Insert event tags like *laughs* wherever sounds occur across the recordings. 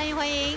欢迎欢迎。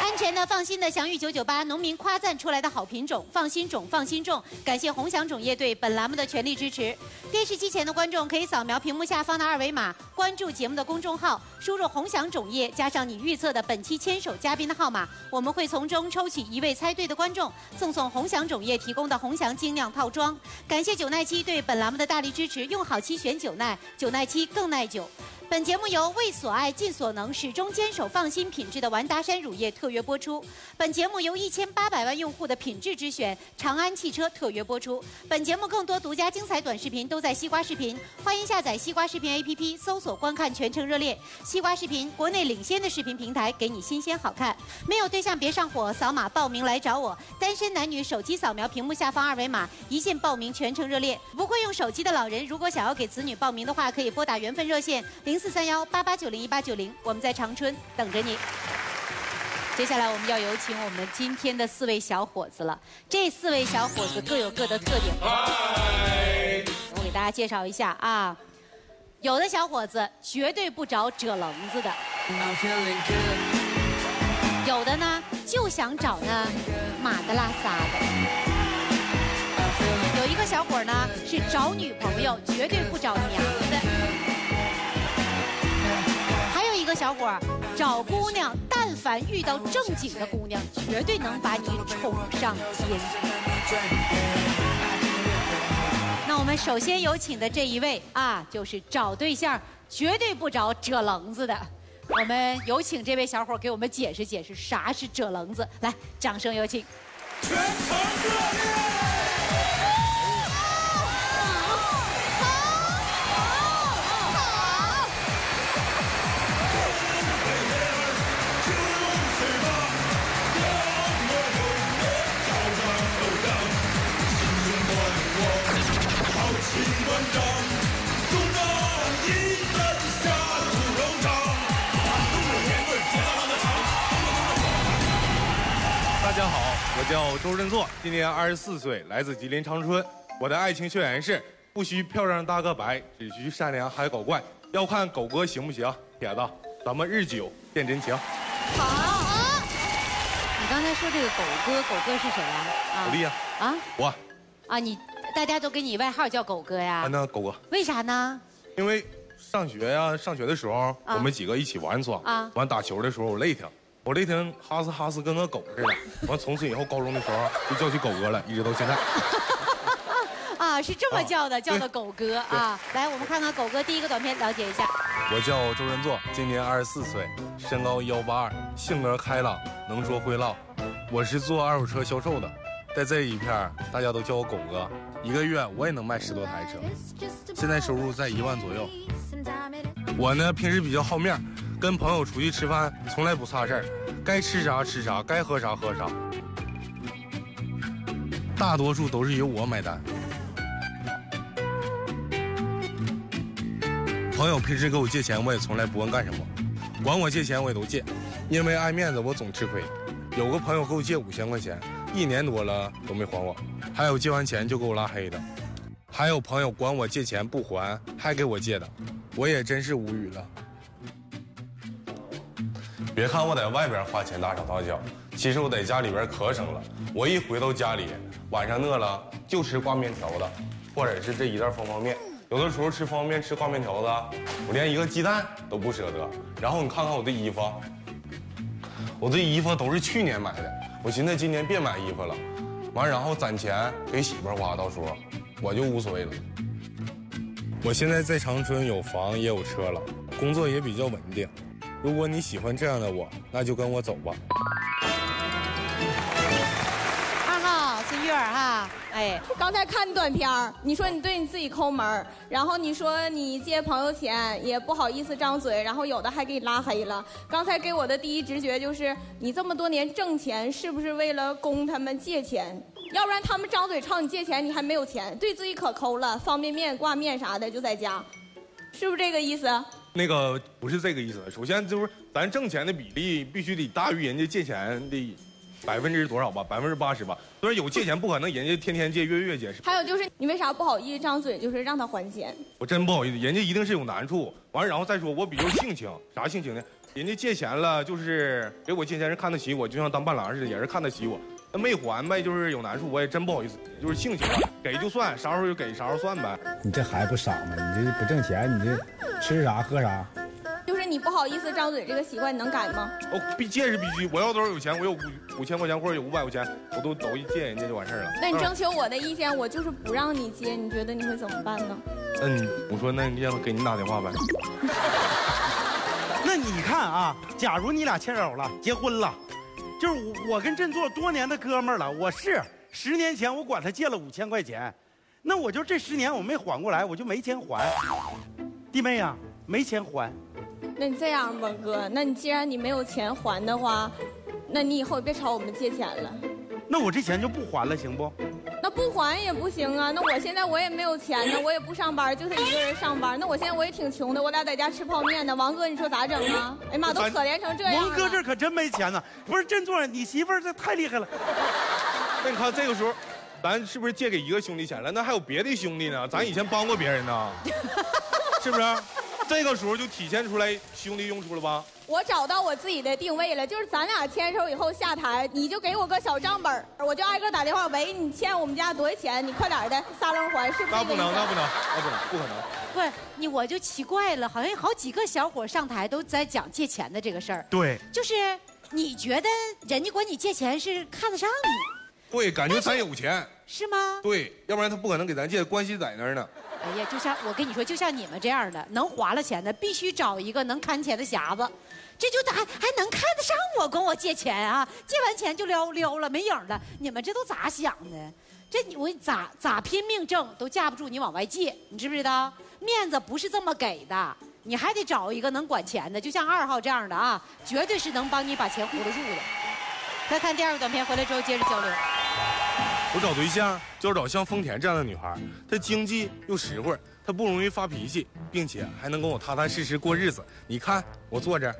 安全的放心的祥玉九九八，农民夸赞出来的好品种，放心种，放心种。感谢鸿祥种业对本栏目的全力支持。电视机前的观众可以扫描屏幕下方的二维码，关注节目的公众号，输入鸿祥种业加上你预测的本期牵手嘉宾的号码，我们会从中抽取一位猜对的观众，赠送鸿祥种业提供的鸿祥精酿套装。感谢九奈七对本栏目的大力支持，用好七选九奈，九奈七更耐久。本节目由为所爱尽所能，始终坚守放心品质的完达山乳业特约播出。本节目由一千八百万用户的品质之选长安汽车特约播出。本节目更多独家精彩短视频都在西瓜视频，欢迎下载西瓜视频 APP，搜索观看全程热恋。西瓜视频，国内领先的视频平台，给你新鲜好看。没有对象别上火，扫码报名来找我。单身男女手机扫描屏幕下方二维码，一键报名全程热恋。不会用手机的老人，如果想要给子女报名的话，可以拨打缘分热线零。四三幺八八九零一八九零，我们在长春等着你。接下来我们要有请我们今天的四位小伙子了。这四位小伙子各有各的特点。我给大家介绍一下啊，有的小伙子绝对不找褶棱子的，有的呢就想找呢马的拉撒的，有一个小伙呢是找女朋友绝对不找娘的。小伙儿找姑娘，但凡遇到正经的姑娘，绝对能把你宠上天。那我们首先有请的这一位啊，就是找对象绝对不找褶棱子的。我们有请这位小伙给我们解释解释啥是褶棱子。来，掌声有请。全场热烈。叫周振作，今年二十四岁，来自吉林长春。我的爱情宣言是：不需漂亮大个白，只需善良还搞怪。要看狗哥行不行，铁子，咱们日久见真情。好，你刚才说这个狗哥，狗哥是谁啊？狗弟啊？啊？我。啊，你大家都给你外号叫狗哥呀？啊，那狗哥。为啥呢？因为上学呀，上学的时候我们几个一起玩耍，完打球的时候我累挺。我那天哈斯哈斯跟个狗似的，完从此以后高中的时候就叫起狗哥了，一直到现在。*laughs* 啊，是这么叫的，叫的狗哥啊。来，我们看看狗哥第一个短片，了解一下。我叫周仁作，今年二十四岁，身高幺八二，性格开朗，能说会唠。我是做二手车销售的，在这一片大家都叫我狗哥，一个月我也能卖十多台车，现在收入在一万左右。我呢，平时比较好面。跟朋友出去吃饭，从来不差事儿，该吃啥吃啥，该喝啥喝啥，大多数都是由我买单。朋友平时给我借钱，我也从来不问干什么，管我借钱我也都借，因为爱面子我总吃亏。有个朋友给我借五千块钱，一年多了都没还我，还有借完钱就给我拉黑的，还有朋友管我借钱不还，还给我借的，我也真是无语了。别看我在外边花钱大手大脚，其实我在家里边可省了。我一回到家里，晚上饿了就吃挂面条子，或者是这一袋方便面。有的时候吃方便面、吃挂面条子，我连一个鸡蛋都不舍得。然后你看看我的衣服，我这衣服都是去年买的。我寻思今年别买衣服了，完然后攒钱给媳妇花，到时候我就无所谓了。我现在在长春有房也有车了，工作也比较稳定。如果你喜欢这样的我，那就跟我走吧。二号孙悦哈，哎，刚才看短片你说你对你自己抠门然后你说你借朋友钱也不好意思张嘴，然后有的还给你拉黑了。刚才给我的第一直觉就是，你这么多年挣钱是不是为了供他们借钱？要不然他们张嘴朝你借钱，你还没有钱，对自己可抠了，方便面、挂面啥的就在家，是不是这个意思？那个不是这个意思。首先就是咱挣钱的比例必须得大于人家借钱的百分之多少吧，百分之八十吧。虽然有借钱不可能，人家天天借，月月借。还有就是你为啥不好意思张嘴，就是让他还钱？我真不好意思，人家一定是有难处。完了，然后再说我比较性情，啥性情呢？人家借钱了，就是给我借钱是看得起我，就像当伴郎似的，也是看得起我。那没还呗，就是有难处，我也真不好意思，就是性情啊，给就算，啥时候就给，啥时候算呗。你这孩子不傻吗？你这不挣钱，你这吃啥喝啥？就是你不好意思张嘴这个习惯，你能改吗？哦，必借是必须，我要多少有钱，我有五五千块钱或者有五百块钱，我都都借人家就完事儿了。那你征求我的意见，我就是不让你借，你觉得你会怎么办呢？那你我说，那你让他给你打电话呗。*laughs* 那你看啊，假如你俩牵手了，结婚了。就是我，我跟振作多年的哥们儿了。我是十年前我管他借了五千块钱，那我就这十年我没缓过来，我就没钱还。弟妹呀，没钱还。那你这样吧，哥，那你既然你没有钱还的话，那你以后别朝我们借钱了。那我这钱就不还了，行不？那不还也不行啊！那我现在我也没有钱呢，我也不上班，就他一个人上班。那我现在我也挺穷的，我俩在家吃泡面呢。王哥，你说咋整啊？哎呀妈，都可怜成这样王哥这可真没钱呢。不是振作，你媳妇儿这太厉害了。*laughs* 那你看这个时候，咱是不是借给一个兄弟钱了？那还有别的兄弟呢？咱以前帮过别人呢，*laughs* 是不是？这个时候就体现出来兄弟用处了吧？我找到我自己的定位了，就是咱俩牵手以后下台，你就给我个小账本我就挨个打电话。喂，你欠我们家多少钱？你快点的，撒楞还，是不是？那不能，那不能，那不能，不可能。不是你，我就奇怪了，好像好几个小伙上台都在讲借钱的这个事儿。对，就是你觉得人家管你借钱是看得上你？对，感觉咱有钱。是吗？对，要不然他不可能给咱借，关系在那儿呢。哎呀，就像我跟你说，就像你们这样的，能划了钱的，必须找一个能看钱的匣子。这就咋还能看得上我，管我借钱啊？借完钱就撩撩了，没影了。你们这都咋想的？这我咋咋拼命挣都架不住你往外借，你知不知道？面子不是这么给的，你还得找一个能管钱的，就像二号这样的啊，绝对是能帮你把钱糊得住的。再看第二个短片，回来之后接着交流。我找对象就要找像丰田这样的女孩，她经济又实惠，她不容易发脾气，并且还能跟我踏踏实实过日子。你看我坐这儿。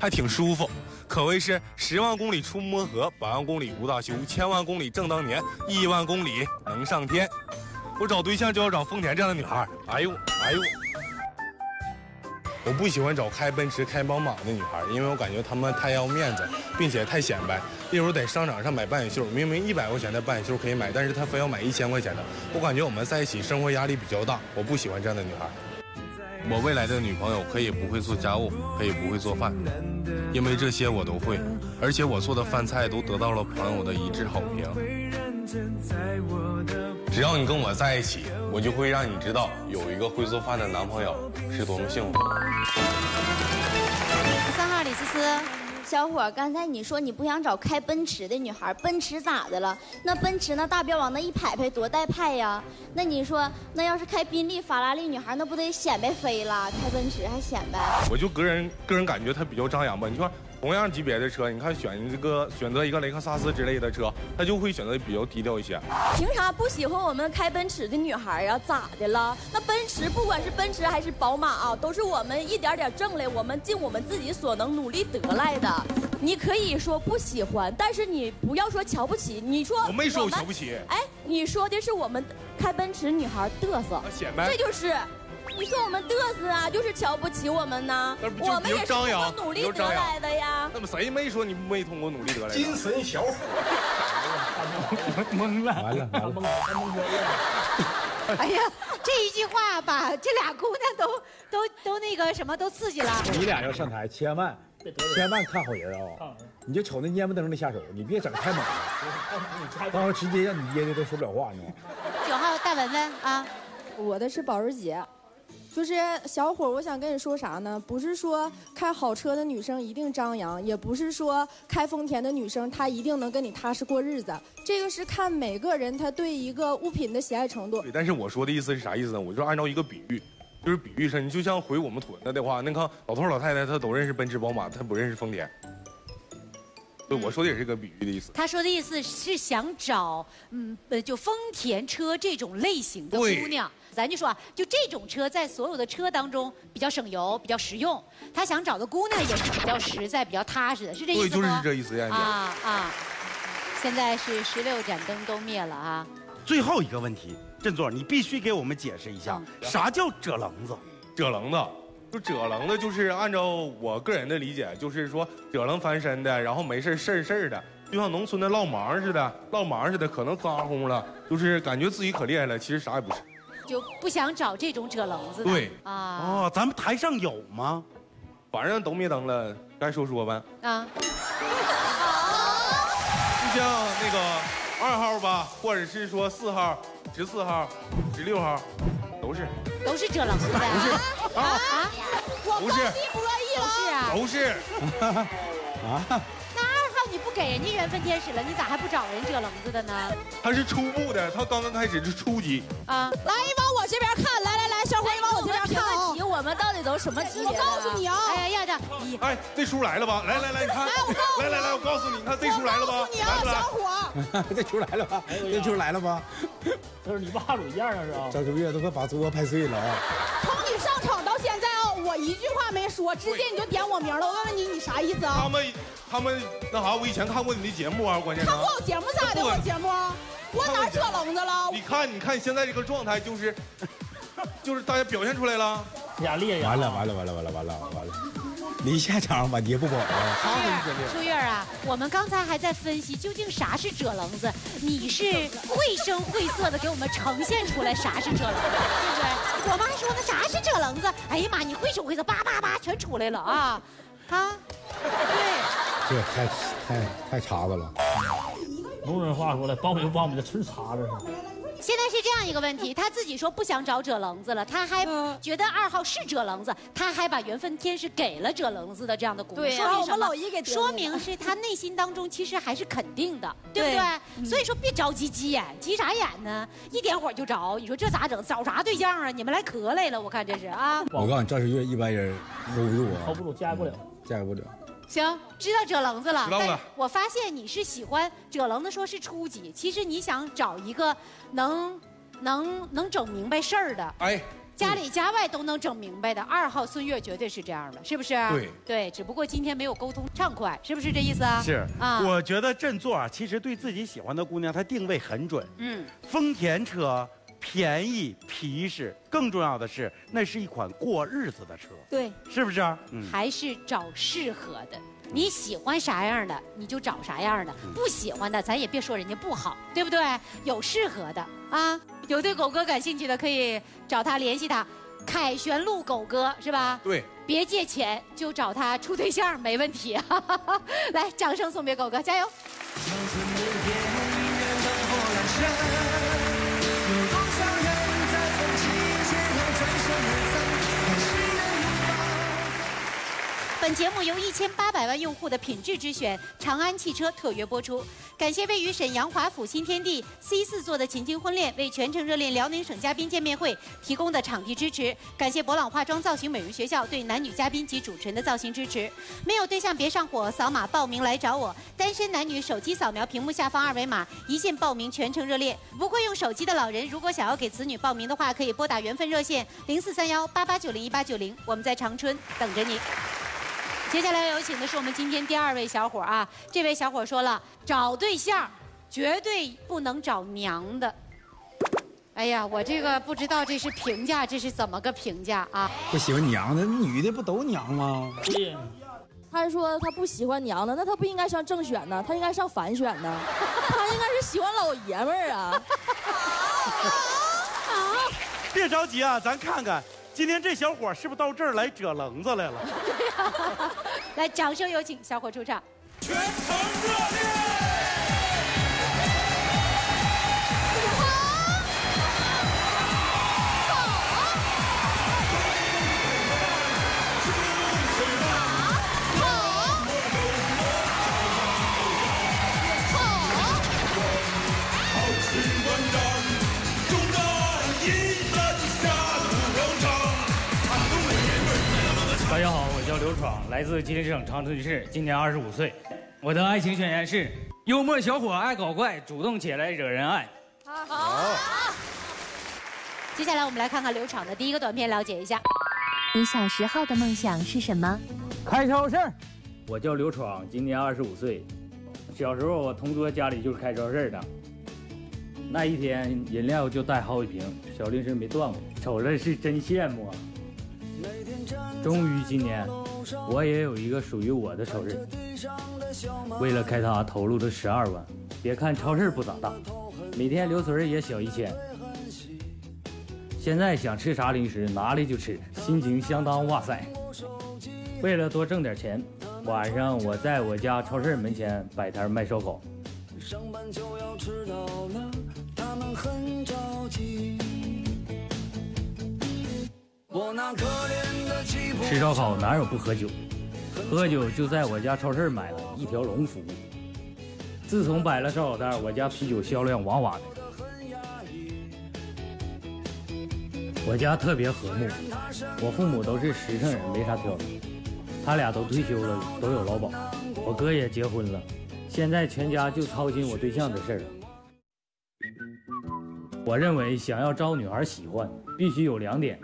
还挺舒服，可谓是十万公里出磨合，百万公里无大修，千万公里正当年，亿万公里能上天。我找对象就要找丰田这样的女孩。哎呦，哎呦，我不喜欢找开奔驰、开宝马的女孩，因为我感觉她们太要面子，并且太显摆。例如在商场上买半袖，明明一百块钱的半袖可以买，但是她非要买一千块钱的。我感觉我们在一起生活压力比较大，我不喜欢这样的女孩。我未来的女朋友可以不会做家务，可以不会做饭，因为这些我都会，而且我做的饭菜都得到了朋友的一致好评。只要你跟我在一起，我就会让你知道有一个会做饭的男朋友是多么幸福。三号李思思。小伙，刚才你说你不想找开奔驰的女孩，奔驰咋的了？那奔驰那大标往那一排排，多带派呀！那你说，那要是开宾利、法拉利女孩，那不得显摆飞了？开奔驰还显摆？我就个人个人感觉她比较张扬吧。你说。同样级别的车，你看选这个选择一个雷克萨斯之类的车，他就会选择比较低调一些。凭啥不喜欢我们开奔驰的女孩啊？咋的了？那奔驰不管是奔驰还是宝马啊，都是我们一点点挣来，我们尽我们自己所能努力得来的。你可以说不喜欢，但是你不要说瞧不起。你说我没说我瞧不起。哎，你说的是我们开奔驰女孩嘚瑟，这就是。你说我们嘚瑟啊，就是瞧不起我们呢？我们也是通过努力得来的呀。那么谁没说你没通过努力得来？精神小伙，懵了，完了，完了，懵了。哎呀，这一句话把这俩姑娘都都都那个什么都刺激了。你俩要上台，千万千万看好人啊！你就瞅那蔫不登的下手，你别整太猛了，*laughs* 到时候直接让你噎的都说不了话呢。九号大文文啊，我的是保时捷。就是小伙，我想跟你说啥呢？不是说开好车的女生一定张扬，也不是说开丰田的女生她一定能跟你踏实过日子。这个是看每个人他对一个物品的喜爱程度。对，但是我说的意思是啥意思呢？我就按照一个比喻，就是比喻说，你就像回我们屯子的话，那看老头老太太他都认识奔驰宝马，他不认识丰田。对，我说的也是个比喻的意思。他说的意思是想找，嗯，呃，就丰田车这种类型的姑娘。咱就说啊，就这种车在所有的车当中比较省油、比较实用。他想找的姑娘也是比较实在、比较踏实的，是这意思对，就是？这意思，燕姐。啊啊！现在是十六盏灯都灭了啊！最后一个问题，振作，你必须给我们解释一下，啥叫褶棱子？褶棱子，就褶棱的，就是按照我个人的理解，就是说褶棱翻身的，然后没事事儿事儿的，就像农村的落忙似的，落忙似的，可能脏乎了，就是感觉自己可厉害了，其实啥也不是。就不想找这种褶棱子的。对啊哦，咱们台上有吗？反正都灭灯了，该说说呗。啊！就像那个二号吧，或者是说四号、十四号、十六号，都是都是褶棱子的。不是啊啊！我不是不乐意了。是啊。都是。*laughs* 啊，你不给人家缘分天使了，你咋还不找人折棱子的呢？他是初步的，他刚刚开始是初级。啊！来，你往我这边看，来来来，小伙，你往我这边看啊！题我们到底都什么级别我？告诉你啊，哎呀呀，你哎，这书来了吧？来来来，你看，来来来，我告诉你，你看这书来了吧我告诉？你啊来，来小？伙，这出来了吧？这出来了吧？这是你爸录样啊是吧？张秋月都快把桌拍碎了啊！从你上场我一句话没说，直接你就点我名了。我问问你，你啥意思啊？他们他们那啥，我以前看过你的节目啊，关键是看过我节目咋的？我节目，我哪扯棱子了？你看，你看现在这个状态，就是 *laughs* 就是大家表现出来了。压力呀！完了完了完了完了完了完了！离下场晚节不保了。是真的。舒月啊，我们刚才还在分析究竟啥是褶棱子，你是绘声绘色的给我们呈现出来啥是褶棱子，对不对？我妈说那啥是褶棱子，哎呀妈，你绘声绘色叭叭叭全出来了啊啊！*laughs* 对，*laughs* 这太太太碴子了。农村话说了，苞米就苞米的纯碴子是。现在是这样一个问题，*laughs* 他自己说不想找褶棱子了，他还觉得二号是褶棱子，他还把缘分天使给了褶棱子的这样的姑娘，对把我们说明什么说明是他内心当中其实还是肯定的，*laughs* 对不对对？所以说别着急急眼，急啥眼呢？一点火就着，你说这咋整？找啥对象啊？你们来磕来了，我看这是啊。我告诉你，赵世月一般人 hold 不住啊，hold 不住，驾驭不了。驾驭不了。行，知道褶棱子了。知道了但是我发现你是喜欢褶棱子，说是初级，其实你想找一个能能能整明白事儿的。哎，家里家外都能整明白的，二号孙悦绝对是这样的，是不是？对对，只不过今天没有沟通畅快，是不是这意思啊？是啊，我觉得振作啊，其实对自己喜欢的姑娘，她定位很准。嗯，丰田车便宜皮实，更重要的是，那是一款过日子的车，对，是不是？嗯，还是找适合的。你喜欢啥样的，你就找啥样的；嗯不喜欢的，咱也别说人家不好，对不对？有适合的啊，有对狗哥感兴趣的，可以找他联系他。凯旋路狗哥是吧？对，别借钱，就找他处对象，没问题。*laughs* 来，掌声送给狗哥，加油！本节目由一千八百万用户的品质之选长安汽车特约播出。感谢位于沈阳华府新天地 C 四座的情境婚恋为全程热恋辽宁省嘉宾见面会提供的场地支持。感谢博朗化妆造型美容学校对男女嘉宾及主持人的造型支持。没有对象别上火，扫码报名来找我。单身男女手机扫描屏幕下方二维码，一键报名全程热恋。不会用手机的老人，如果想要给子女报名的话，可以拨打缘分热线零四三幺八八九零一八九零，我们在长春等着你。接下来有请的是我们今天第二位小伙啊，这位小伙说了，找对象绝对不能找娘的。哎呀，我这个不知道这是评价，这是怎么个评价啊？不喜欢娘的，女的不都娘吗？对，他说他不喜欢娘的，那他不应该上正选呢，他应该上反选呢，*laughs* 他应该是喜欢老爷们儿啊。别着急啊，咱看看今天这小伙是不是到这儿来折棱子来了？*laughs* 来，掌声有请小伙出场。大家好，我来自吉林省长春市，今年二十五岁。我我的爱情宣言是：幽默小伙爱搞怪，主动起来惹人爱。好。接下来我们来看看刘闯的第一个短片，了解一下。你小时候的梦想是什么？开超市。我叫刘闯，今年二十五岁。小时候我同桌家里就是开超市的。那一天饮料就带好几瓶，小零食没断过，瞅着是真羡慕啊。终于今年，我也有一个属于我的超市。为了开它，投入了十二万。别看超市不咋大，每天留存也小一千。现在想吃啥零食拿来就吃，心情相当哇塞。为了多挣点钱，晚上我在我家超市门前摆摊卖烧烤。上班就要迟到了，他们很着急吃烧烤哪有不喝酒？喝酒就在我家超市买了一条龙服务。自从摆了烧烤摊，我家啤酒销量哇哇的。我家特别和睦，我父母都是实诚人，没啥挑剔。他俩都退休了，都有劳保。我哥也结婚了，现在全家就操心我对象的事了。我认为想要招女孩喜欢，必须有两点，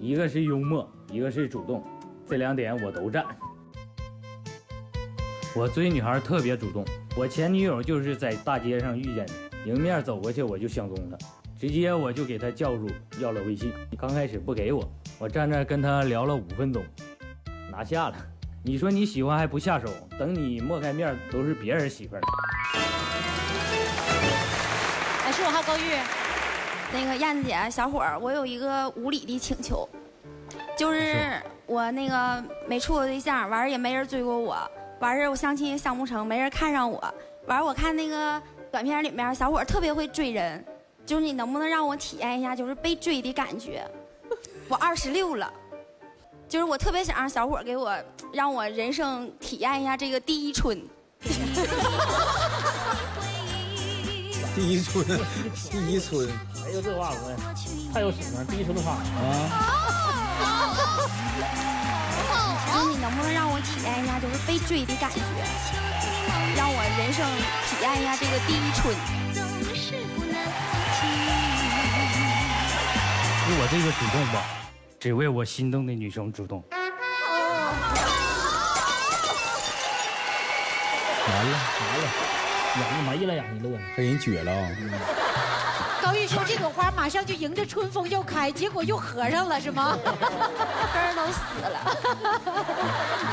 一个是幽默，一个是主动，这两点我都占。我追女孩特别主动，我前女友就是在大街上遇见的，迎面走过去我就相中了。直接我就给她叫住，要了微信。刚开始不给我，我站那跟她聊了五分钟，拿下了。你说你喜欢还不下手，等你抹开面都是别人媳妇儿。来，十五号高玉，那个燕子姐，小伙儿，我有一个无理的请求，就是我那个没处过对象，完儿也没人追过我，完事我相亲也相不成，没人看上我。完儿我看那个短片里面，小伙儿特别会追人。就是你能不能让我体验一下，就是被追的感觉？我二十六了，就是我特别想让小伙给我，让我人生体验一下这个第一春。*laughs* 第一春，第一春，哎呦，这话我太有水平了，第一春的话。啊。就是你能不能让我体验一下，就是被追的感觉，让我人生体验一下这个第一春。我这个主动吧，只为我心动的女生主动。完了完了，眼睛没了眼睛了，给人撅了。高玉说：“这朵花马上就迎着春风要开，结果又合上了，是吗？根儿都死了。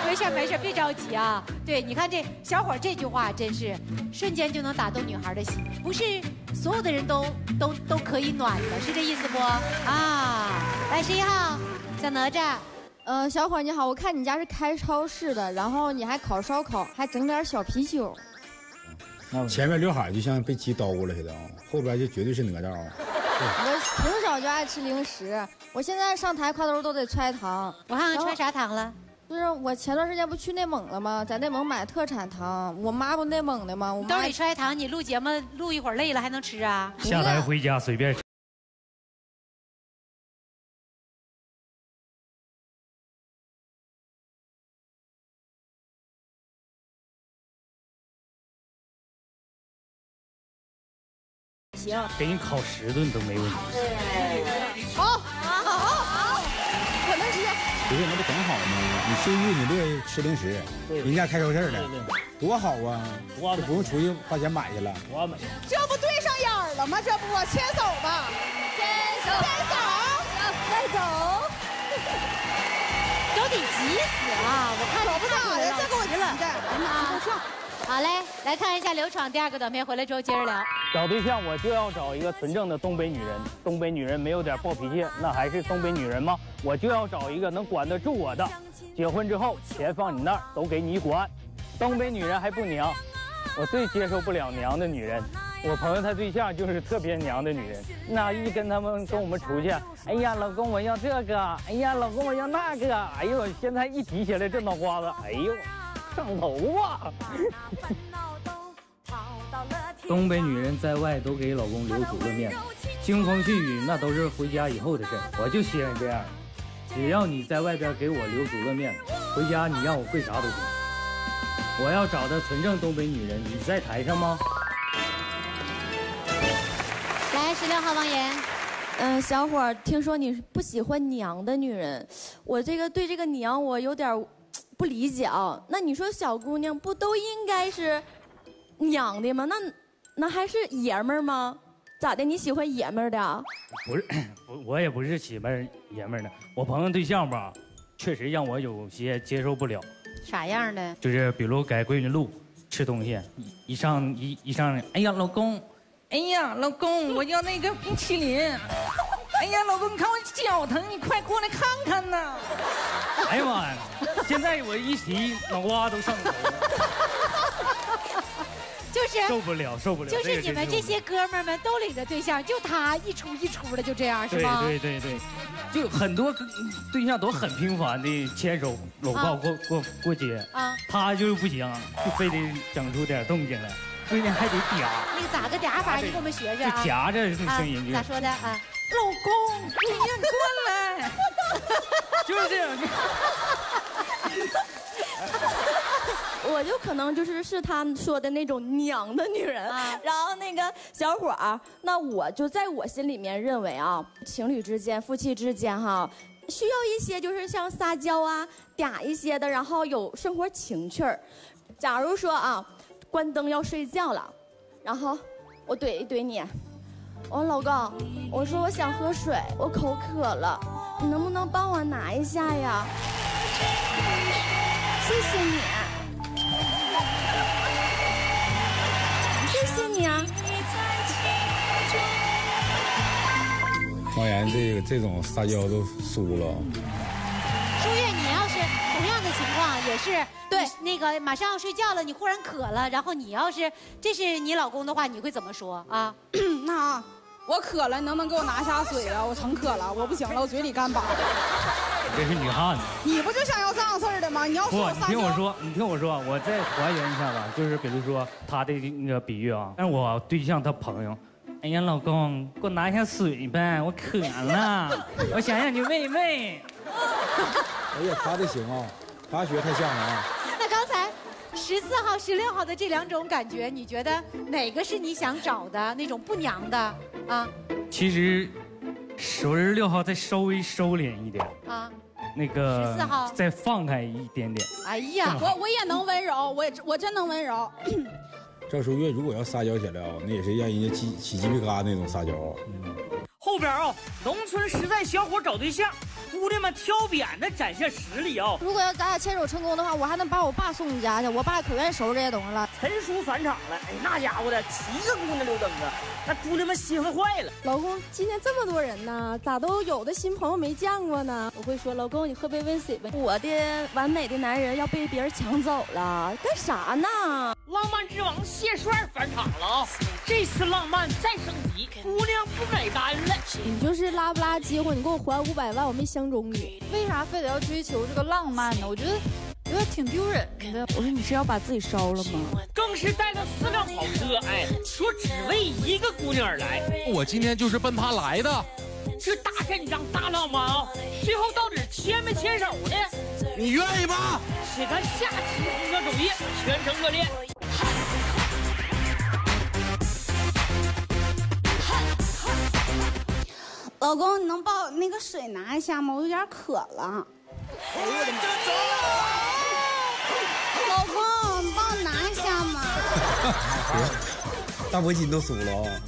没事没事，别着急啊。对，你看这小伙这句话真是瞬间就能打动女孩的心，不是所有的人都都都可以暖的，是这意思不？啊，来十一号，小哪吒。呃，小伙你好，我看你家是开超市的，然后你还烤烧烤，还整点小啤酒。前面刘海就像被鸡叨过了似的啊。”后边就绝对是哪吒啊。*laughs* 我从小就爱吃零食，我现在上台挎兜都得揣糖。我看看揣啥糖了？就是我前段时间不去内蒙了吗？在内蒙买特产糖。我妈不内蒙的吗？我兜里揣糖，你录节目录一会儿累了还能吃啊？下台回家随便吃。行，给你烤十顿都没问题。好，好，好，好，我能吃。不是，那不挺好吗？你休息，你乐意吃零食，人家开超市的，多好啊！就不用出去花钱买去了。我美。这不对上眼了吗？这不牵手吧？牵手，牵手，再走。*laughs* 都得急死啊！我看走不咋的，再给我急了。哎妈！好嘞，来看一下刘闯第二个短片，回来之后接着聊。找对象我就要找一个纯正的东北女人，东北女人没有点暴脾气，那还是东北女人吗？我就要找一个能管得住我的，结婚之后钱放你那儿都给你管，东北女人还不娘，我最接受不了娘的女人。我朋友他对象就是特别娘的女人，那一跟他们跟我们出去，哎呀老公我要这个，哎呀老公我要那个，哎呦现在一提起来这脑瓜子，哎呦。上头啊！*laughs* 东北女人在外都给老公留足了面子，腥风细雨那都是回家以后的事我就喜欢这样，只要你在外边给我留足了面子，回家你让我跪啥都行。我要找的纯正东北女人，你在台上吗？来，十六号王岩，嗯，小伙儿，听说你不喜欢娘的女人，我这个对这个娘我有点儿不理解啊。那你说小姑娘不都应该是娘的吗？那那还是爷们儿吗？咋的？你喜欢爷们儿的啊？不是，*coughs* 我我也不是喜欢爷们儿的，我朋友对象吧，确实让我有些接受不了。啥样的？就是比如改闺女路吃东西，一一上一一上来，哎呀老公，哎呀老公，我要那个冰淇淋。*laughs* 哎呀老公，你看我脚疼，你快过来看看呐。*laughs* 哎呀妈呀！现在我一提脑瓜都上头了，*laughs* 就是受不了受不了。就是你们这些哥们儿们都领着对象，就他一出一出的就这样是吗？对对对对，就很多对象都很频繁的牵手搂抱啊过过过街，啊，他就不行，就非得整出点动静来，关键还得嗲，那个咋个嗲法？你给我们学学就啊！夹着这种声音咋说的啊？老公，你过来，*laughs* 就是这样。*laughs* 我就可能就是是他说的那种娘的女人，啊然后那个小伙儿，那我就在我心里面认为啊，情侣之间、夫妻之间哈，需要一些就是像撒娇啊、嗲一些的，然后有生活情趣儿。假如说啊，关灯要睡觉了，然后我怼一怼你，我说老公，我说我想喝水，我口渴了，你能不能帮我拿一下呀？谢谢你。谢谢你啊！方言这个这种撒娇都输了。舒月，你要是同样的情况，也是对那个马上要睡觉了，你忽然渴了，然后你要是这是你老公的话，你会怎么说啊？*clears throat* 那我渴了，你能不能给我拿下水啊？我成渴了，我不行了，我嘴里干巴。这是女汉子。你不就想要这样事儿的吗？你要不，你说听我说，你听我说，我再还原一下吧，就是比如说他的那个比喻啊，但是我对象他朋友，哎呀，老公，给我拿一下水呗，我渴了，我想让你喂喂。*laughs* 哎呀，他这行啊，他学太像了啊。那刚才十四号、十六号的这两种感觉，你觉得哪个是你想找的那种不娘的啊其实十六号再稍微收敛一点，啊？那个十四号再放开一点点。哎呀，我我也能温柔，我也我真能温柔。赵淑月如果要撒娇起来啊，那也是让人家鸡起鸡皮疙瘩那种撒娇。后边啊，农村实在小伙找对象，姑娘们挑扁的展现实力啊。如果要咱俩牵手成功的话，我还能把我爸送你家去。我爸可愿意收拾这些东西了。陈叔返场了，哎，那家伙的七个姑娘溜灯啊，那姑娘们兴奋坏了。老公，今天这么多人呢，咋都有的新朋友没见过呢？我会说，老公，你喝杯温水呗。我的完美的男人要被别人抢走了，干啥呢？浪漫之王谢帅返场了啊！这次浪漫再升级，姑娘不买单了。你就是拉不拉结婚，你给我还五百万，我没相中你。为啥非得要追求这个浪漫呢？我觉得有点挺丢人的。我说你是要把自己烧了吗？更是带了四辆跑车，哎，说只为一个姑娘而来。我今天就是奔她来的。这大阵仗、大浪漫啊，最后到底牵没牵手呢？你愿意吗？且看下期《红色主页》全程热恋。老公，你能把我那个水拿一下吗？我有点渴了。老公，你帮我拿一下嘛？大脖筋都酥了！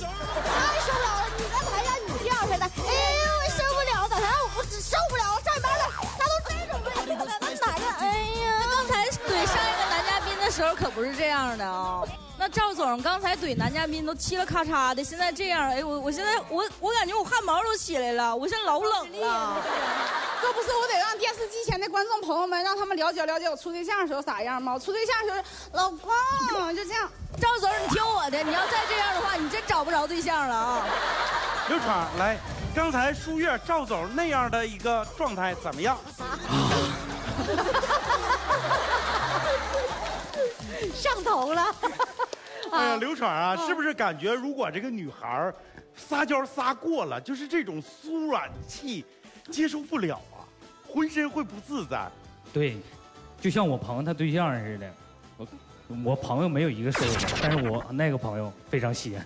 时候可不是这样的啊。那赵总刚才怼男嘉宾都嘁了咔嚓的，现在这样，哎，我我现在我我感觉我汗毛都起来了，我现在老冷了。这不是我得让电视机前的观众朋友们让他们了解了解我处对象的时候啥样吗？我处对象的时候，老公就这样。赵总，你听我的，你要再这样的话，你真找不着对象了啊！刘闯来，刚才舒月、赵总那样的一个状态怎么样？*laughs* 上头了。*laughs* 哎呀，刘闯啊，是不是感觉如果这个女孩儿撒娇撒过了，就是这种酥软气接受不了啊，浑身会不自在。对，就像我朋友他对象似的，我我朋友没有一个瘦的，但是我那个朋友非常喜欢，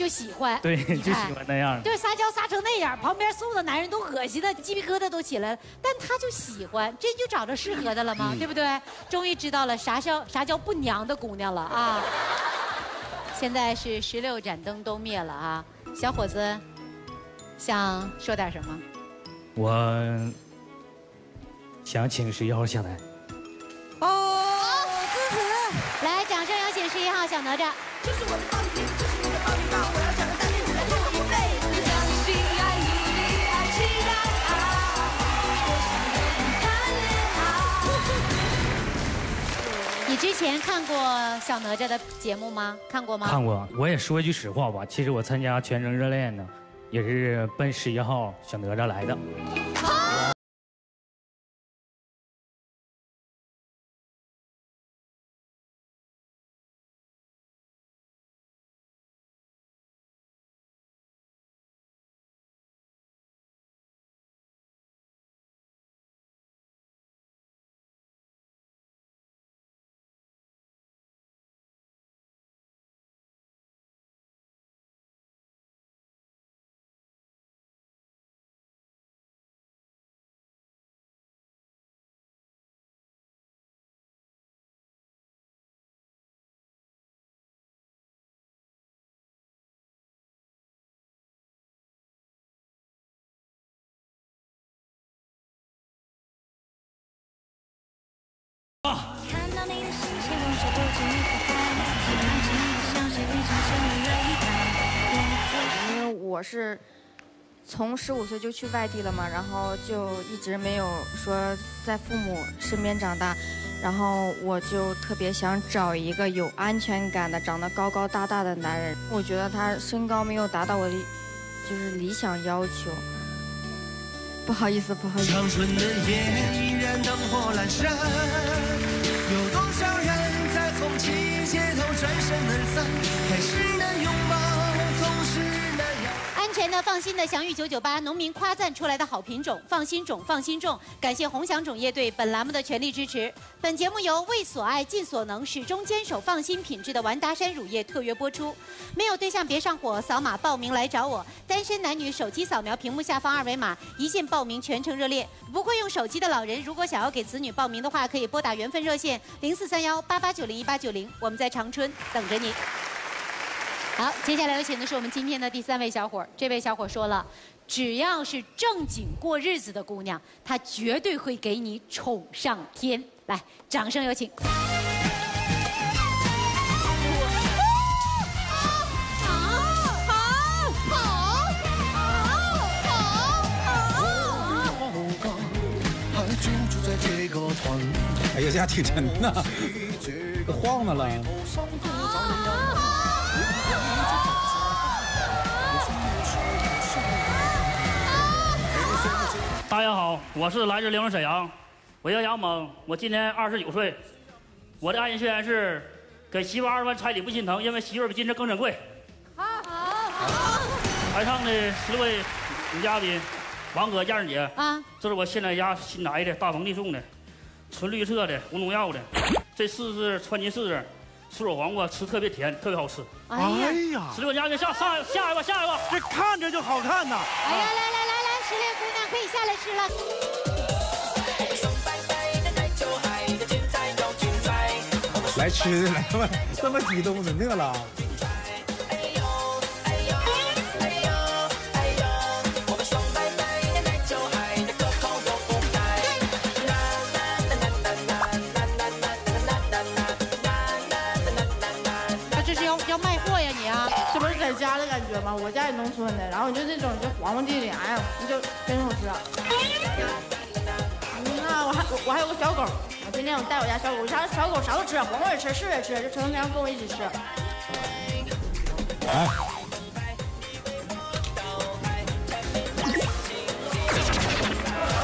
就喜欢，对，就喜欢那样的。就是撒娇撒成那样，旁边所有的男人都恶心的鸡皮疙瘩都起来了，但他就喜欢，这就找着适合的了吗？嗯对不对？终于知道了啥叫啥叫不娘的姑娘了啊！*laughs* 现在是十六盏灯都灭了啊，小伙子，想说点什么？我想请十一号下台。哦，支持！来，掌声有请十一号小哪吒。你之前看过小哪吒的节目吗？看过吗？看过，我也说一句实话吧，其实我参加《全程热恋》呢，也是奔十一号小哪吒来的。看我是从十五岁就去外地了嘛，然后就一直没有说在父母身边长大，然后我就特别想找一个有安全感的、长得高高大大的男人。我觉得他身高没有达到我的就是理想要求。不好意思，不好意思。长春的夜依然灯火阑珊，有多少人在红旗街头转身而散？开始安全的、放心的，祥玉九九八农民夸赞出来的好品种，放心种，放心种。感谢鸿祥种业对本栏目的全力支持。本节目由为所爱尽所能，始终坚守放心品质的完达山乳业特约播出。没有对象别上火，扫码报名来找我。单身男女手机扫描屏幕下方二维码，一键报名，全程热烈。不会用手机的老人，如果想要给子女报名的话，可以拨打缘分热线零四三幺八八九零一八九零，我们在长春等着您。好，接下来有请的是我们今天的第三位小伙儿。这位小伙儿说了，只要是正经过日子的姑娘，她绝对会给你宠上天。来，掌声有请。哎呀，这家挺沉呐，都晃荡了。大家好，我是来自辽宁沈阳，我叫杨猛，我今年二十九岁。我的爱人宣言是：给媳妇二十万彩礼不心疼，因为媳妇比金子更珍贵。好，好台上的十位女嘉宾，王哥、燕儿姐啊，这是我现在家新来的大棚地种的，纯绿色的，无农药的。这柿子川金柿子，酥手黄瓜，吃特别甜，特别好吃。哎呀十六嘉宾下上下一个下一个，这看着就好看呐。哎呀，来来来失恋姑娘可以下来吃了。来吃的了，这么这么激动的饿了。我家也农村的，然后就这种就黄瓜地里，哎呀，你就真好吃。嗯啊，我还我我还有个小狗，我今天我带我家小狗，我家小狗啥都吃，黄瓜也吃，柿子也吃，就成天跟我一起吃。来，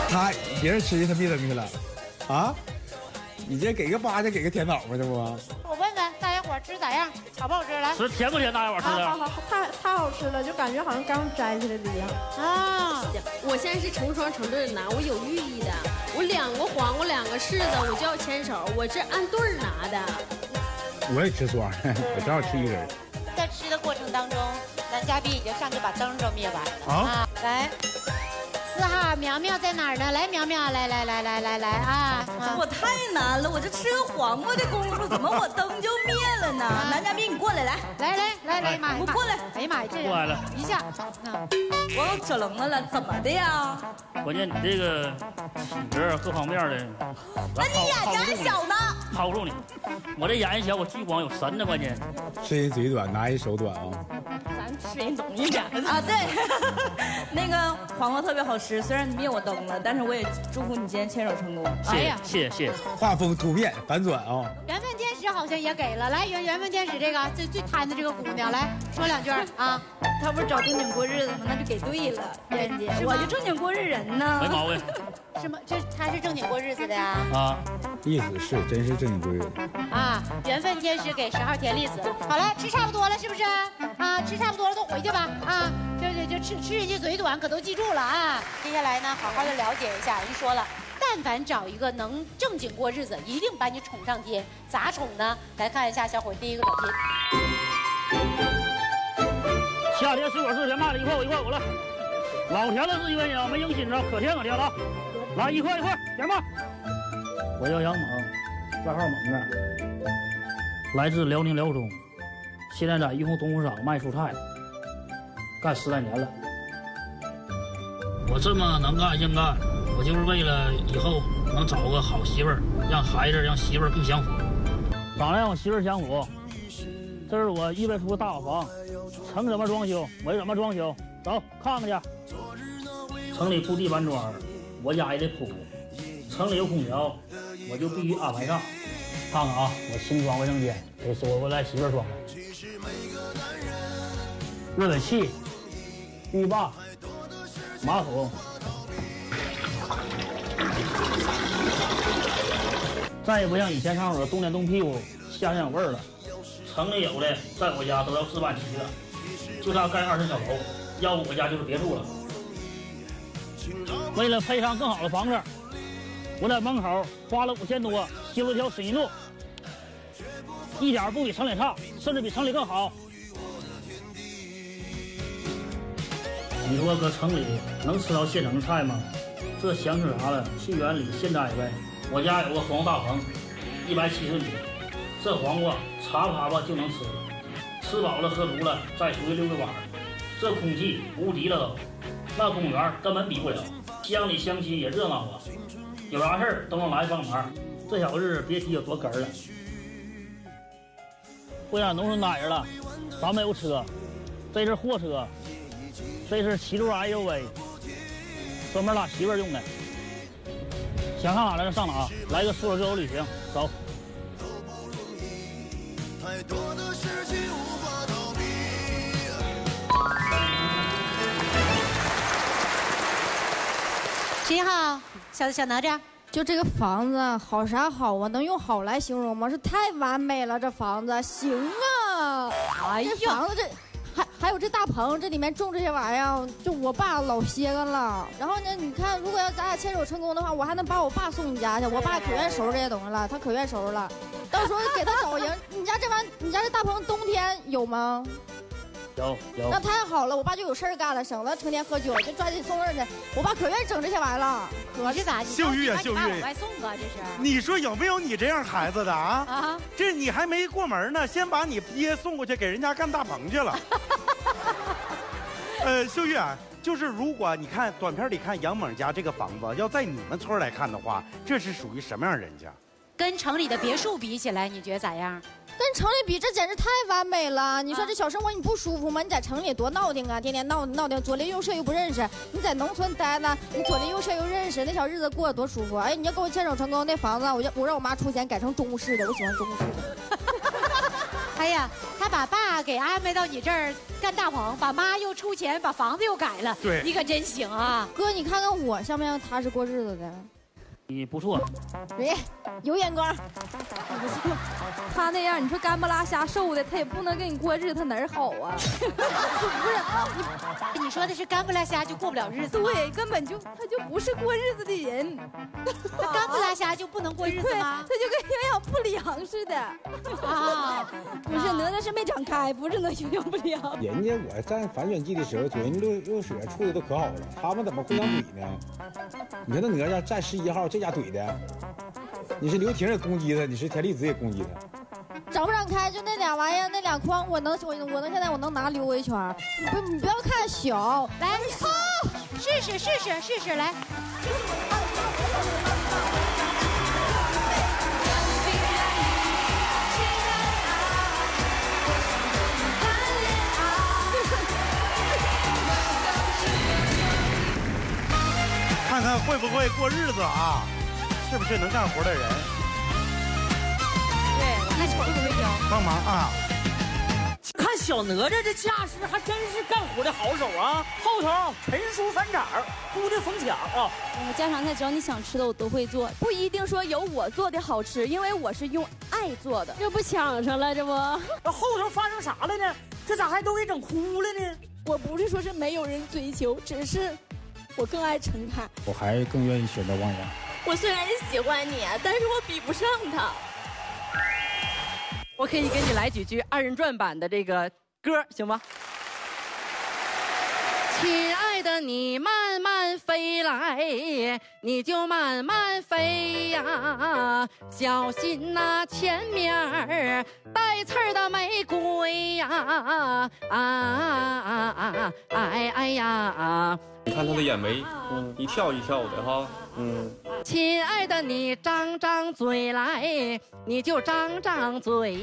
他别人吃的他别扔去了，啊？你这给个巴掌给个甜枣吧，这不？样，好不好吃？来，吃甜不甜？大家伙儿吃的。好好好，太太好吃了，就感觉好像刚摘下来的一样。啊，我现在是成双成对的拿，我有寓意的。我两个黄瓜，两个柿子，我就要牵手，我是按对儿拿的。我也吃双，*laughs* 我正好吃一根儿。在吃的过程当中，男嘉宾已经上去把灯都灭完了啊来，苗苗在哪儿呢？来，苗苗，来来来来来来啊！啊我太难了，我这吃个黄瓜的功夫，怎么我灯就灭了呢？男嘉宾，你过来，来，来来来来，我过来，哎呀妈呀，这过来了一下，嗯，我整聋了了，怎么的呀？关键你这个体格各方面的，那你眼睛还小呢？抛不住你，我这眼睛小，我聚光有神呢，关键。吃人嘴短，拿人手短啊。咱吃人懂一点啊，对，那个黄瓜特别好吃，虽然你灭我灯了，*laughs* 但是我也祝福你今天牵手成功。谢谢谢谢谢谢。画风突变，反转啊！缘分天使好像也给了，来缘缘分天使这个最最贪的这个姑娘，来说两句啊。她不是找正经过日子吗？那就给对了，燕姐，我就正经过日人呢。没毛病。*laughs* 是吗？这他是正经过日子的呀？啊，意思是真是正经过日子。啊，缘分天使给十号甜栗子。好了，吃差不多了，是不是？啊，吃差不多了，都回去吧。啊，就就就吃吃人家嘴短，可都记住了啊。接下来呢，好好的了解一下。人说了，但凡找一个能正经过日子，一定把你宠上天。咋宠呢？来看一下小伙第一个短片。夏天水果是甜卖了，一块五一块五了，老甜了是一块钱，没硬心着，可甜可甜了啊。来一块一块，点吧。我叫杨猛，外号猛子，来自辽宁辽中，现在在玉红东湖厂卖蔬菜，干十来年了。我这么能干硬干，我就是为了以后能找个好媳妇儿，让孩子让媳妇儿更享福。长得让我媳妇儿享福。这是我预备出的大瓦房，城怎么装修，我怎么装修。走，看看去。城里铺地板砖，我家也得铺。城里有空调，我就必须安排上。看看啊，我新装卫生间，给收回来媳妇装的。热水器、浴霸、马桶。再也不像以前上火，冬天冻屁股，夏天有味儿了。城里有的，在我家都要置办齐了，就差盖二层小楼，要不我家就是别墅了。为了配上更好的房子，我在门口花了五千多修了条水泥路，一点不比城里差，甚至比城里更好。你说搁城里能吃到现成菜吗？这想吃啥了？去园里现摘呗。我家有个黄瓜大棚，一百七十米，这黄瓜茶啪啪就能吃，吃饱了喝足了再出去溜个弯，这空气无敌了都，那公园根本比不了，乡里乡亲也热闹啊，有啥事儿都能来帮忙。这小日子别提有多哏了。回家农村待着了，咱没有车，这是货车，这是七座 SUV，专门拉媳妇用的。想上哪来就上哪，来个出走自由旅行，走。太多的事情无法逃避。十一号，小小哪吒，就这个房子好啥好啊？能用好来形容吗？是太完美了，这房子行啊！哎呀这房子这还还有这大棚，这里面种这些玩意儿，就我爸老歇个了。然后呢，你看，如果要咱俩牵手成功的话，我还能把我爸送你家去。我爸可愿意收拾这些东西了，他可愿意收拾了。到时候给他找营，*laughs* 你家这玩意，你家这大棚冬天有吗？有有那太好了，我爸就有事儿干了，省得成天喝酒，就抓紧送儿去。我爸可愿意整这些玩意儿了。可是咋？秀玉啊，秀玉外送啊，这是。你说有没有你这样孩子的啊？啊，这你还没过门呢，先把你爹送过去给人家干大棚去了。*laughs* 呃，秀玉啊，就是如果你看短片里看杨猛家这个房子，要在你们村来看的话，这是属于什么样人家？跟城里的别墅比起来，你觉得咋样？跟城里比，这简直太完美了！你说这小生活你不舒服吗？你在城里多闹腾啊，天天闹闹腾，左邻右舍又不认识。你在农村待呢，你左邻右舍又认识，那小日子过得多舒服！哎，你要跟我牵手成功，那房子我就我让我妈出钱改成中式的，我喜欢中式的。*laughs* 哎呀，他把爸给安排到你这儿干大棚，把妈又出钱把房子又改了，对你可真行啊！哥，你看看我像不像踏实过日子的？你不错，哎，有眼光。不错，他那样，你说干不拉瞎瘦的，他也不能跟你过日子，他哪儿好啊？*laughs* 不是你，你说的是干不拉瞎就过不了日子？对，根本就他就不是过日子的人。那干不拉瞎就不能过日子吗？他就跟营养不良似的。啊，不是哪吒是没长开，不是能营养不良。人家我站反选季的时候，左人六六水处的都可好了，他们怎么互相比呢？你看那哪吒站十一号，这家怼的，你是刘婷也攻击他，你是田丽子也攻击他，展不展开就那俩玩意儿，那俩筐，我能我我能现在我能拿溜一圈。你不你不要看小，来，试试试试试试来。看看会不会过日子啊？是不是能干活的人？对，我看你会不会教。帮忙啊！看小哪吒这架势，还真是干活的好手啊！后头陈叔翻掌，姑的逢抢啊！我家常菜只要你想吃的，我都会做，不一定说有我做的好吃，因为我是用爱做的。这不抢上了，这不？那后头发生啥了呢？这咋还都给整哭了呢？我不是说是没有人追求，只是我更爱陈凯。我还更愿意选择汪洋。我虽然喜欢你，但是我比不上他。我可以给你来几句二人转版的这个歌，行吗？亲爱的，你慢慢飞来，你就慢慢飞呀，小心那前面儿带刺儿的玫瑰呀！啊啊啊！哎哎呀！你看他的眼眉，嗯，一跳一跳的哈，嗯。亲爱的，你张张嘴来，你就张张嘴。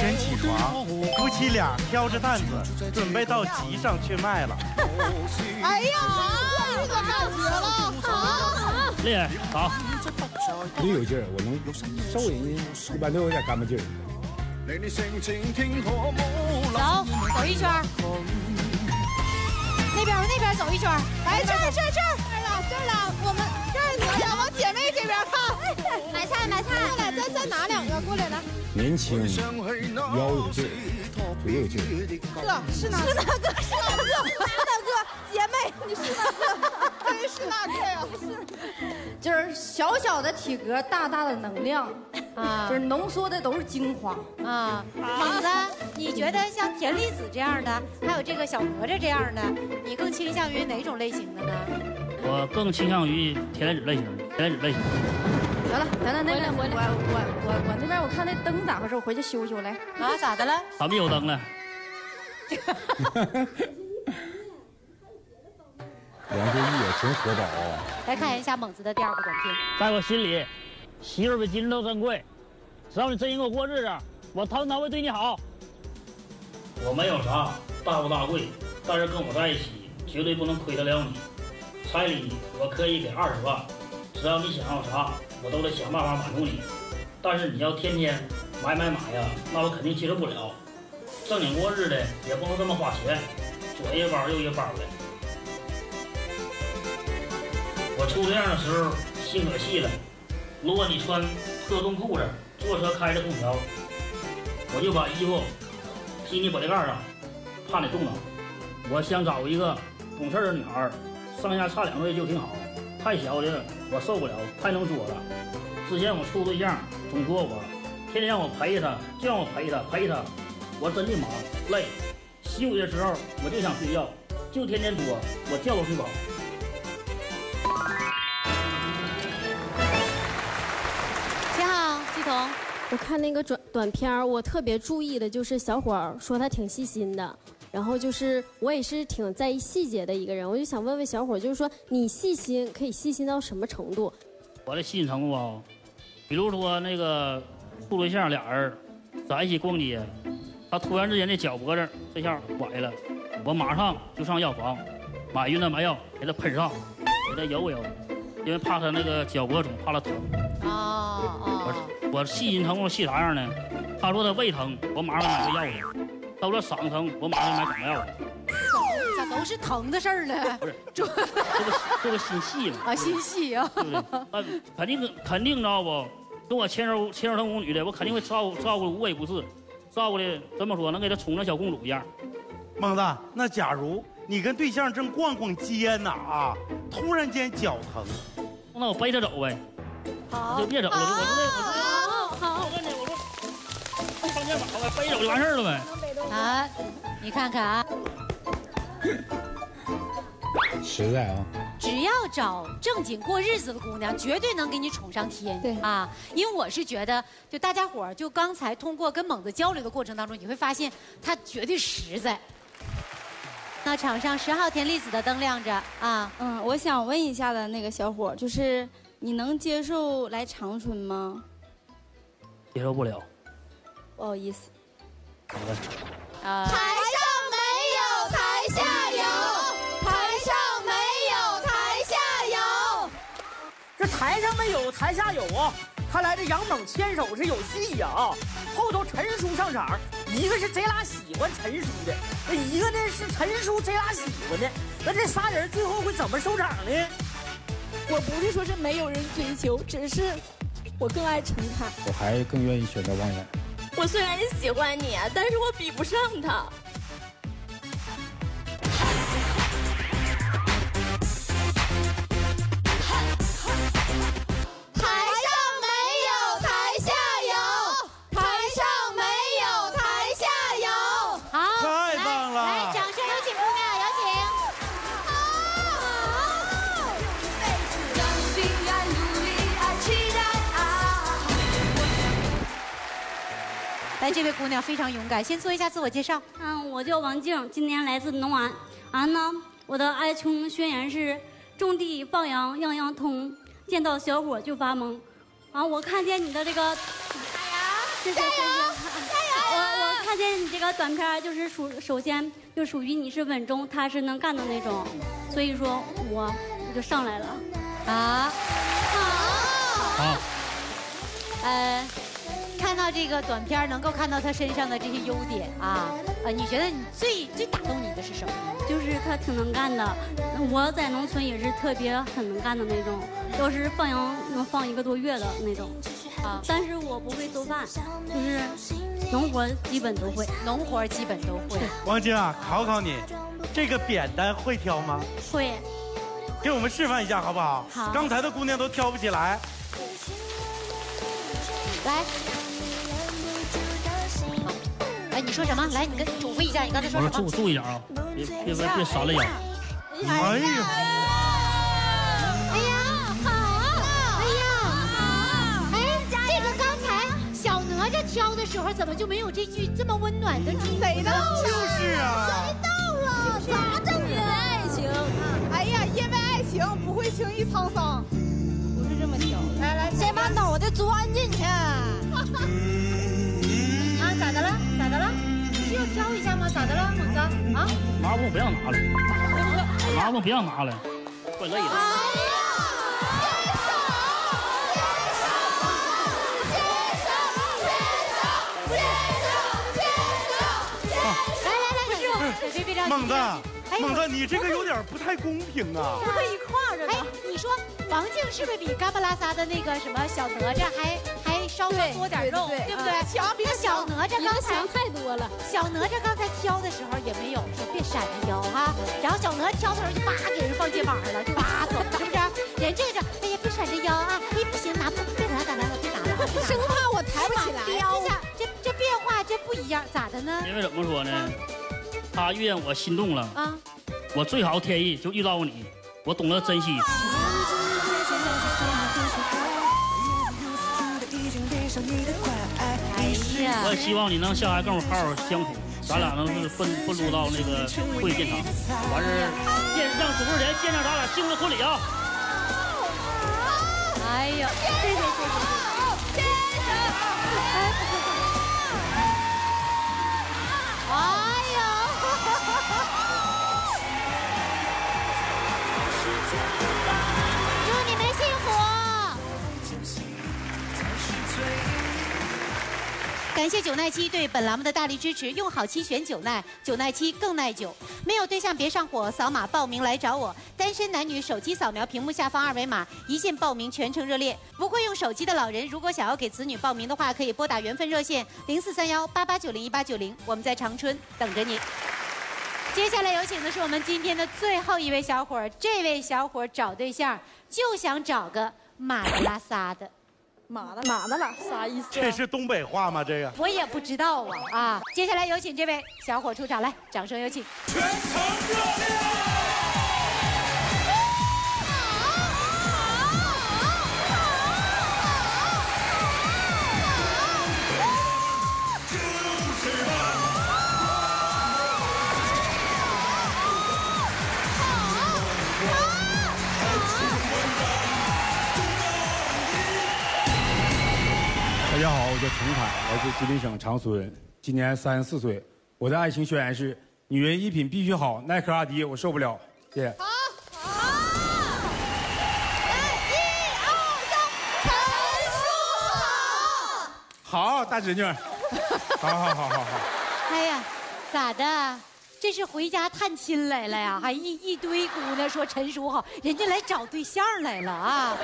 晨起床，夫妻俩挑着担子，准备到集上去卖了。哎呀，过日子干绝了！好，厉害，好，我就有劲儿，我能瘦人家一般都有点干巴劲儿。走，走一圈儿。那边那边走一圈儿。来这儿这儿这儿，了这儿了，我们这儿哪呀？往姐妹这边看。买菜买菜，过来，再再拿两个过来来。年轻，腰有劲儿，腿有劲儿。哥是哪是哪个？是哪个？是哪个？姐妹，你是哪个？真是哪个呀？是就是小小的体格，大大的能量，啊就是浓缩的都是精华。啊，猛子，你觉得像田丽子这样的，还有这个小哪吒这样的，你更倾向于哪种类型的呢？我更倾向于田丽子类型的，田丽子类型。得了，咱咱那个我我我我那边我看那灯咋回事，我回去修修来。啊，咋的了？咱们有灯了。*laughs* 梁秀义也真活宝啊！来看一下猛子的第二个短片。在我心里，媳妇儿比金子都珍贵。只要你真心跟我过日子，我掏心掏肺对你好。我没有啥大富大贵，但是跟我在一起绝对不能亏得了你。彩礼我可以给二十万，只要你想要啥，我都得想办法满足你。但是你要天天买买买呀，那我肯定接受不了。正经过日子也不能这么花钱，左一包右一包的。我处对象的时候心可细了，如果你穿破洞裤子，坐车开着空调，我就把衣服披你脖子盖上，怕你冻着。我想找一个懂事的女孩，上下差两岁就挺好，太小的我受不了，太能作了。之前我处对象总说我，天天让我陪他，就让我陪他陪他，我真的忙累，休息的时候我就想睡觉，就天天作，我觉都睡不好。你好、季彤，我看那个短短片儿，我特别注意的就是小伙儿说他挺细心的，然后就是我也是挺在意细节的一个人，我就想问问小伙，就是说你细心可以细心到什么程度？我的细心程度啊，比如说那个处对象俩人在一起逛街，他突然之间那脚脖子这下崴了，我马上就上药房买云南白药给他喷上，给他揉揉，因为怕他那个脚脖肿，怕他疼。哦哦，我我细心程度细啥样呢？他说他胃疼，我马上买个药去；他说嗓子疼，我马上买感冒药去。咋都是疼的事儿呢。不是，这个这个心细嘛。啊，心细啊。对不对？那肯定肯定知道不？跟我牵手牵手成宫女的，我肯定会照顾照顾无微不至，照顾的怎么说，能给她宠成小公主一样。猛子，那假如你跟对象正逛逛街呢啊，突然间脚疼，那我背着走呗，好就别走了，我说这我好好我跟你我说上肩膀呗，背走就完事儿了呗。啊，你看看啊，实在啊。只要找正经过日子的姑娘，绝对能给你宠上天。对啊，因为我是觉得，就大家伙儿，就刚才通过跟猛子交流的过程当中，你会发现他绝对实在。那场上十号田丽子的灯亮着啊，嗯，我想问一下的那个小伙，就是你能接受来长春吗？接受不了。不好意思。啊。台上没有台下有，台上没有台下有。这台上没有台下有啊！看来这杨猛牵手是有戏呀啊！后头陈叔上场，一个是贼拉喜欢陈叔的，那一个呢是陈叔贼拉喜欢的，那这仨人最后会怎么收场呢？我不是说是没有人追求，只是我更爱陈凯。我还更愿意选择王源。我虽然喜欢你，但是我比不上他。来，这位姑娘非常勇敢，先做一下自我介绍。嗯，我叫王静，今年来自农安。俺呢，我的爱情宣言是：种地放羊样样通，见到小伙就发懵。啊，我看见你的这个，哎呀，谢谢谢谢。我我看见你这个短片，就是属首先就属于你是稳重踏实能干的那种，所以说我我就上来了。啊，好。呃，看到这个短片，能够看到他身上的这些优点啊，呃，你觉得你最最打动你的是什么？就是他挺能干的，我在农村也是特别很能干的那种，都是放羊能放一个多月的那种，啊，但是我不会做饭，就是农活基本都会，农活基本都会。王晶啊，考考你，这个扁担会挑吗？会。给我们示范一下好不好？好刚才的姑娘都挑不起来。来，哎，你说什么？来，你跟嘱咐一下，你刚才说什么？注注意点啊，别别别别闪了眼。哎呀，哎呀，好！哎呀，哎，这个刚才小哪吒挑的时候，怎么就没有这句这么温暖的祝福呢？谁到了就是啊。谁到了？咋证明爱情？哎呀，因为爱情不会轻易沧桑，不是这么挑。来来，先把脑袋钻进去。挑一下吗？咋的了，猛子？啊？拿不动不让拿了，拿不动别让拿了，怪累的。来来来，别别别着急，猛子哎，猛子，你这个有点不太公平啊！不可以挎着哎，你说王静是不是比嘎巴拉撒的那个什么小哪吒还还稍微多点肉，对不对？强比那小哪吒刚才想太多了。小哪吒刚才挑的时候也没有说别闪着腰哈，然后小哪吒挑的时候就叭给人放肩膀上了，就叭走，是不是？人这个是哎呀别闪着腰啊，哎不行拿不别拿拿拿了别拿了，别拿了生怕我抬不起来这下这这变化这不一样，咋的呢？因为怎么说呢？他遇见我心动了，啊，我最好的天意就遇到你，我懂得珍惜。也希望你能下来跟我好好相处，咱俩能是奔奔入到那个会殿堂，完事儿见让主持人见证咱俩幸福的婚礼啊！哎呀，谢谢谢谢谢谢。哎呦，感谢九奈七对本栏目的大力支持，用好七选九奈，九奈七更耐久。没有对象别上火，扫码报名来找我。单身男女手机扫描屏幕下方二维码，一键报名，全程热烈。不会用手机的老人，如果想要给子女报名的话，可以拨打缘分热线零四三幺八八九零一八九零，我们在长春等着你。接下来有请的是我们今天的最后一位小伙儿，这位小伙儿找对象就想找个马拉撒的。马的马的了啥意思？这是东北话吗？这个我也不知道啊啊！接下来有请这位小伙出场，来，掌声有请。大家好，我叫陈凯，来自吉林省长春，今年三十四岁。我的爱情宣言是：女人衣品必须好，耐克、阿迪我受不了。谢谢。好，大侄女，好好好好好。哎呀，咋的？这是回家探亲来了呀？还一一堆姑娘说陈叔好，人家来找对象来了啊！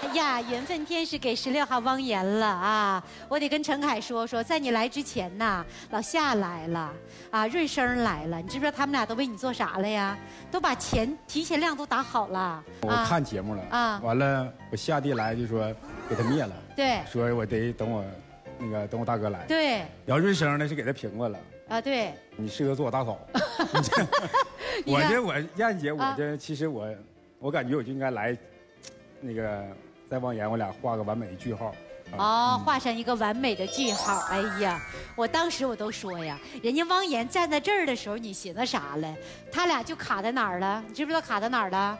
哎呀，缘分天使给十六号汪岩了啊！我得跟陈凯说说，在你来之前呐，老夏来了啊，润生来了，你知不知道他们俩都为你做啥了呀？都把钱提前量都打好了。我啊看节目了啊完了我下地来就说给他灭了，对说我得等我那个等我大哥来。对然后润生呢是给他平过了，啊，对，你适合做我大嫂。*laughs* 我这我燕姐，我啊这其实我我感觉我就应该来，那个在汪岩我俩画个完美的句号。啊哦，画上一个完美的句号。哎呀，我当时我都说呀，人家汪岩站在这儿的时候，你寻思啥了？他俩就卡在哪儿了？你知不知道卡在哪儿了？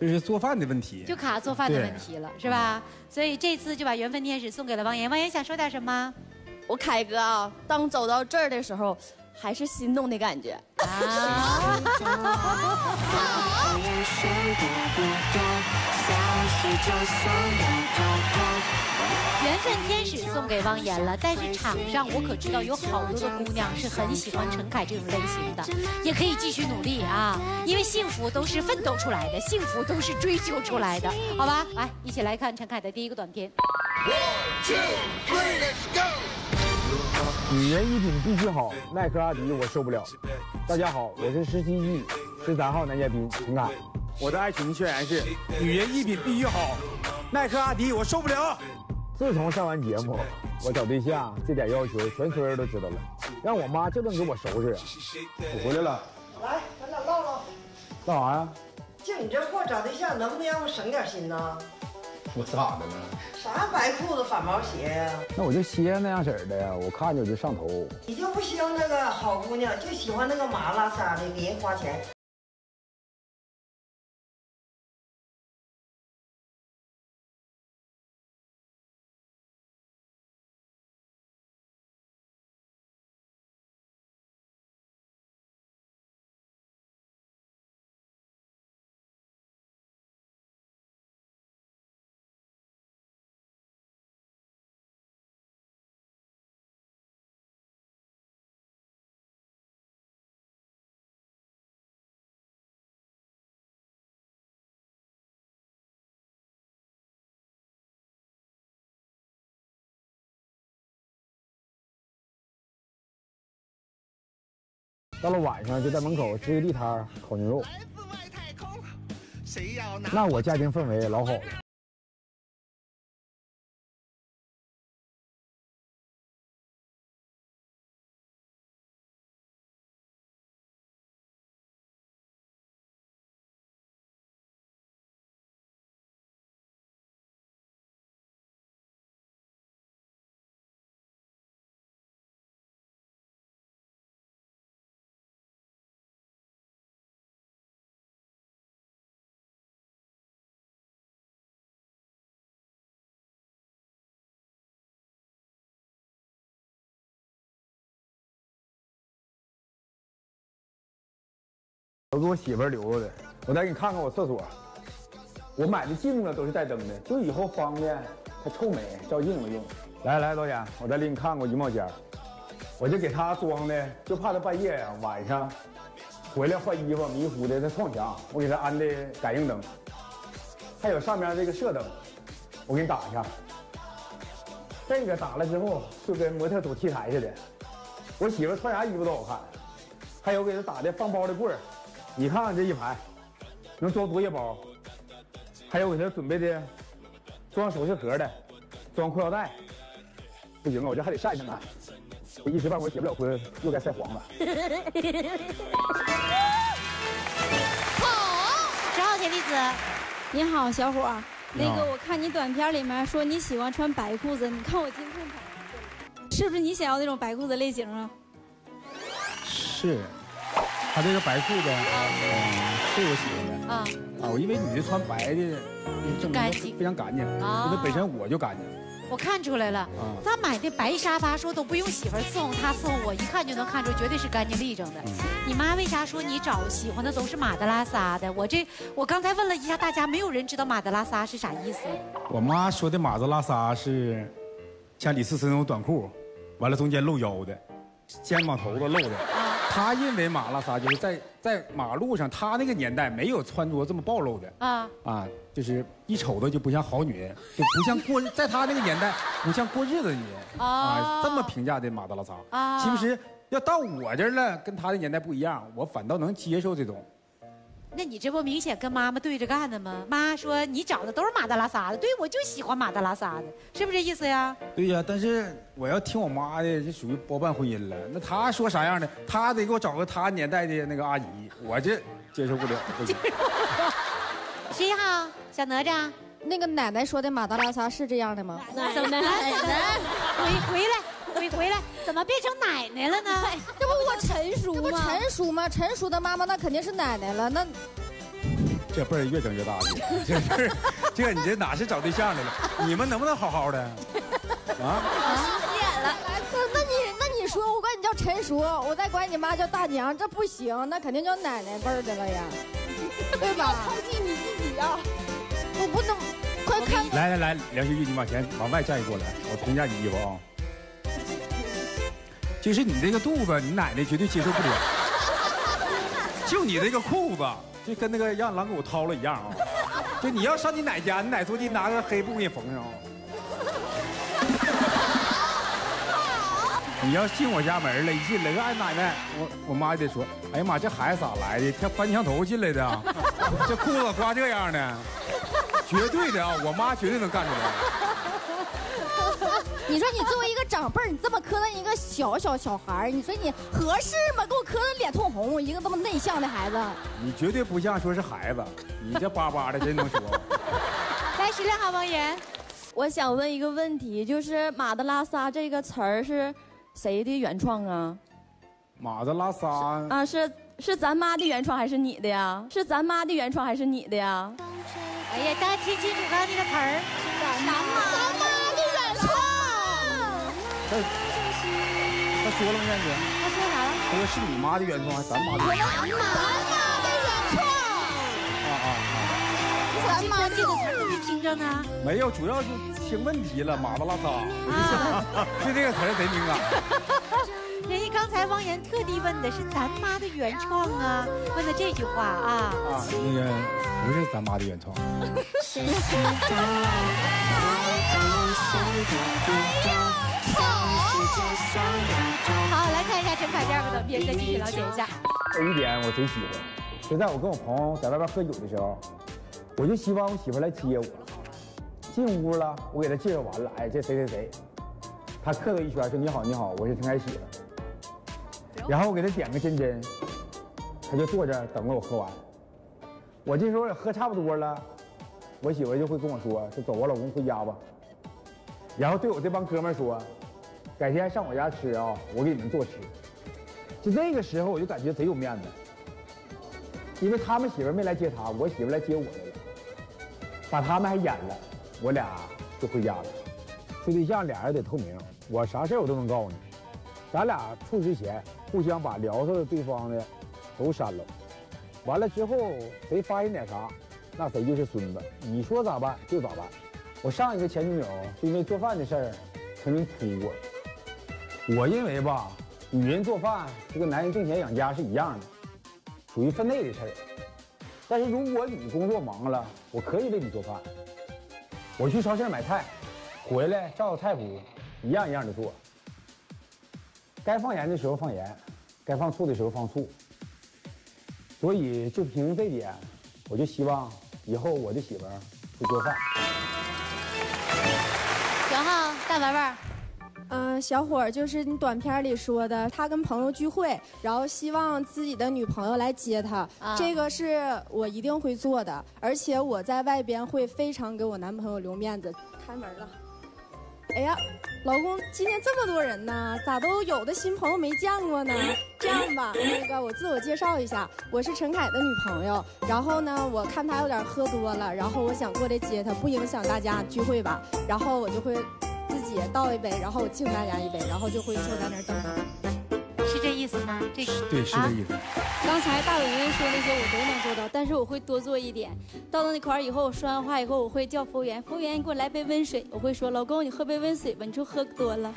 这是做饭的问题。就卡做饭的问题了，是吧？所以这次就把缘分天使送给了汪岩。汪岩想说点什么？我凯哥啊，当走到这儿的时候，还是心动的感觉。*laughs* *laughs* 缘分天使送给汪岩了，但是场上我可知道有好多的姑娘是很喜欢陈凯这种类型的，也可以继续努力啊，因为幸福都是奋斗出来的，幸福都是追求出来的，好吧？来，一起来看陈凯的第一个短片。女人衣品必须好，耐克、阿迪我受不了。大家好，我是十七季十三号男嘉宾陈凯。我的爱情宣言是：女人衣品必须好，耐克、阿迪我受不了。自从上完节目，我找对象这点要求全村人都知道了，让我妈就能给我收拾啊。我回来了，来，咱俩唠唠。干啥呀？就你这货找对象，能不能让我省点心呢？我咋的了？啥白裤子反毛鞋呀、那我就歇那样式儿的呀，我看着我就上头。你就不希望那个好姑娘，就喜欢那个麻辣撒的，给人花钱。到了晚上就在门口支个地摊儿烤牛肉，那我家庭氛围老好了。都给我媳妇留着的，我再给你看看我厕所。我买的镜子都是带灯的，就以后方便它臭美照镜子用。来来，导演，我再给你看看我衣帽间，我就给他装的，就怕他半夜呀、晚上回来换衣服迷糊的，他撞墙，我给他安的感应灯，还有上面这个射灯，我给你打一下。这个打了之后就跟模特走 T 台似的，我媳妇穿啥衣服都好看。还有给他打的放包的柜儿，你看看这一排，能装多些包。还有给他准备的装首饰盒的，装裤腰带。不行啊，我这还得晒着呢，我一时半会儿结不了婚，又该晒黄了。*laughs* 十号铁弟子，你好，小伙儿。那个，我看你短片里面说你喜欢穿白裤子，你看我监控拍，是不是你想要那种白裤子类型啊？是，他这个白裤子，嗯，是我喜欢的。啊啊，我因为女的穿白的，证干净非常干净，啊因为本身我就干净。我看出来了，啊他买的白沙发说都不用媳妇儿伺候他伺候我，一看就能看出绝对是干净利整的。你妈为啥说你找喜欢的都是马德拉撒的？我这我刚才问了一下大家，没有人知道马德拉撒是啥意思。我妈说的马德拉撒是像李思思那种短裤，完了中间露腰的，肩膀头子露的。她认为马拉撒就是在在马路上，他那个年代没有穿着这么暴露的啊啊，就是一瞅着就不像好女人，就不像过，*laughs* 在他那个年代不像过日子的女人哦啊，这么评价的马德拉撒。啊其实要到我这儿了，跟他的年代不一样，我反倒能接受这种。那你这不明显跟妈妈对着干的吗？妈说你找的都是马德拉撒的，对我就喜欢马德拉撒的，是不是这意思呀？对呀，但是我要听我妈的，这属于包办婚姻了。那她说啥样的，她得给我找个她年代的那个阿姨，我这接受不了。*laughs* 十一号小哪吒，那个奶奶说的马德拉撒是这样的吗？奶奶奶奶，回回来，回回来，怎么变成奶奶了呢？这不我成熟吗这不成熟吗？成熟的妈妈那肯定是奶奶了。那这辈儿越整越大了，*laughs* 这辈儿，这你这哪是找对象的了？你们能不能好好的？*laughs* 啊？演了。那那你那你说我管你叫成熟，我再管你妈叫大娘，这不行，那肯定叫奶奶辈儿的了呀，*laughs* 对吧？抛弃你自己呀！我不能，快看。来来来，梁秀玉，你往前往外站一过来，我评价你衣服啊。就是你这个肚子，你奶奶绝对接受不了。*laughs* 就你这个裤子，就跟那个让狼狗掏了一样啊！就你要上你奶家，你奶说你拿个黑布给你缝上啊。*laughs* 你要进我家门了，一进来说哎奶奶，我我妈就得说，哎呀妈，这孩子咋来的？跳翻墙头进来的啊，*laughs* 这裤子刮这样的，绝对的啊，我妈绝对能干出来。你说你作为一个长辈儿，你这么磕碜一个小小小孩儿，你说你合适吗？给我磕碜脸通红，一个这么内向的孩子。你绝对不像说是孩子，你这巴巴的真能说。*laughs* 来，十六号王岩，我想问一个问题，就是马德拉撒这个词儿是谁的原创啊？马德拉撒啊，是是咱妈的原创还是你的呀？是咱妈的原创还是你的呀？哎呀，大家听清楚刚刚那个词儿，咱妈咱妈。他他说了吗，燕子？他说啥了？他说是你妈的原创还是咱妈的原创？咱妈的原创。啊啊啊！咱妈这个词儿没听着呢。没有，主要是听问题了，马德拉撒。啊 *laughs* 对这个词儿贼敏感。*laughs* 人家刚才汪岩特地问的是咱妈的原创啊，问的这句话啊。啊，那个不是咱妈的原创。*laughs* 好，来看一下陈凯第二个短片，再继续了解一下。有一点我贼喜欢，就在我跟我朋友在外边喝酒的时候，我就希望我媳妇来接我。进屋了，我给她介绍完了，哎，这谁谁谁，她客套一圈说你好你好，我是陈凯喜。然后我给她点个真真，她就坐这儿等着我喝完。我这时候也喝差不多了，我媳妇就会跟我说说走吧，老公回家吧。然后对我这帮哥们说，改天上我家吃啊，我给你们做吃。就那个时候我就感觉贼有面子，因为他们媳妇没来接他，我媳妇来接我来了，把他们还演了，我俩就回家了。处对象俩人得透明，我啥事我都能告诉你。咱俩处之前互相把聊骚的对方的都删了，完了之后谁发现点啥，那谁就是孙子。你说咋办就咋办。我上一个前女友就因为做饭的事儿曾经哭过。我认为吧，女人做饭就跟男人挣钱养家是一样的，属于分内的事儿。但是如果你工作忙了，我可以为你做饭。我去超市买菜，回来照着菜谱一样一样的做。该放盐的时候放盐，该放醋的时候放醋。所以就凭这点，我就希望以后我的媳妇儿会做饭。大玩玩，嗯、小伙儿就是你短片里说的，他跟朋友聚会，然后希望自己的女朋友来接他，啊。这个是我一定会做的，而且我在外边会非常给我男朋友留面子。开门了，哎呀，老公，今天这么多人呢，咋都有的新朋友没见过呢？这样吧，那个我自我介绍一下，我是陈凯的女朋友。然后呢，我看他有点喝多了，然后我想过来接他，不影响大家聚会吧。然后我就会自己倒一杯，然后我敬大家一杯，然后就会坐在那儿等他。是这意思吗？这个对，是这意思。刚才大伟文说那些我都能做到，但是我会多做一点。到了那块儿以后，我说完话以后，我会叫服务员，服务员你给我来杯温水。我会说老公你喝杯温水吧，你说喝多了。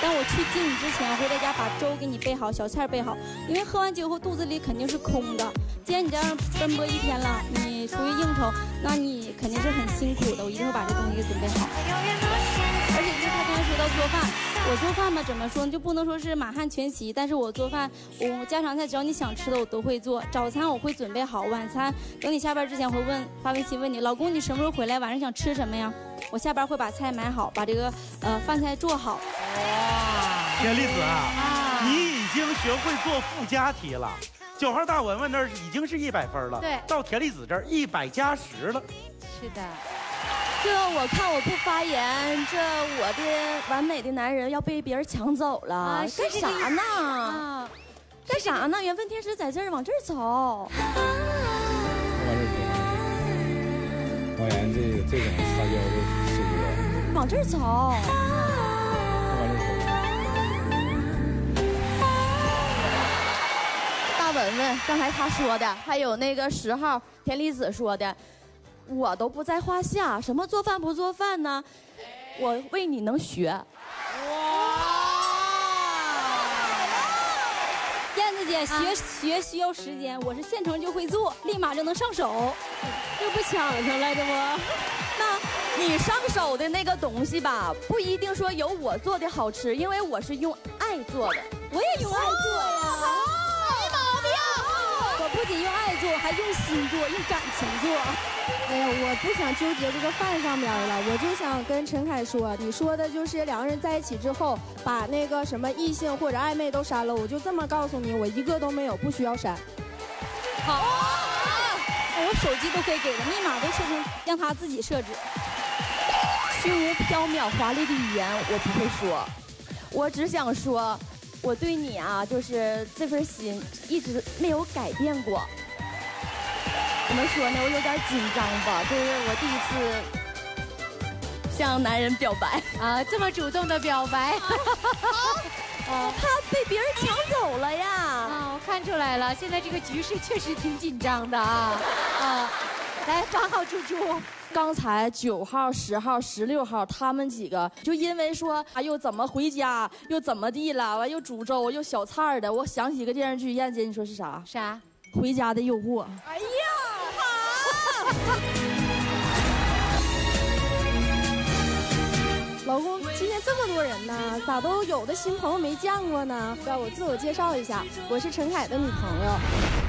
但我去接你之前，我会在家把粥给你备好，小菜备好，因为喝完酒后肚子里肯定是空的。既然你这样奔波一天了，你出去应酬，那你肯定是很辛苦的。我一定会把这东西给准备好。说到做饭，我做饭嘛，怎么说呢，就不能说是满汉全席，但是我做饭，我家常菜只要你想吃的我都会做。早餐我会准备好，晚餐等你下班之前会问发微信问你，老公你什么时候回来？晚上想吃什么呀？我下班会把菜买好，把这个呃饭菜做好。哇田丽子啊，你已经学会做附加题了。九号大文文那儿已经是一百分了，对到田丽子这儿一百加十了。是的。这我看我不发言，这我的完美的男人要被别人抢走了，啊干啥呢？啊干啥呢？缘分天使在这儿，往这儿走。往这走，王岩这个这种撒娇的性格，往这儿走。大文文刚才他说的，还有那个十号田丽子说的，我都不在话下。什么做饭不做饭呢？我为你能学。哇燕子姐学、学需要时间，我是现成就会做，立马就能上手。这不抢上来的吗？*laughs* 那你上手的那个东西吧，不一定说有我做的好吃，因为我是用爱做的。我也用爱做呀。不仅用爱做，还用心做，用感情做。哎呀，我不想纠结这个饭上面了，我就想跟陈凯说，你说的就是两个人在一起之后，把那个什么异性或者暧昧都删了，我就这么告诉你，我一个都没有，不需要删。好，我手机都可以给的，密码都设成让他自己设置。虚无缥缈、华丽的语言我不会说，我只想说，我对你啊，就是这份心一直没有改变过。怎么说呢？我有点紧张吧，这是我第一次向男人表白啊，这么主动的表白，*laughs* 我怕被别人抢走了呀。啊，我看出来了，现在这个局势确实挺紧张的啊 *laughs* 啊！来，八号猪猪。刚才九号、十号、十六号他们几个，就因为说啊又怎么回家，又怎么地了，完又煮粥又小菜儿的，我想起一个电视剧，燕姐你说是啥？啥？回家的诱惑。哎呀，好！*laughs* 老公，今天这么多人呢，咋都有的新朋友没见过呢？让我自我介绍一下，我是陈凯的女朋友。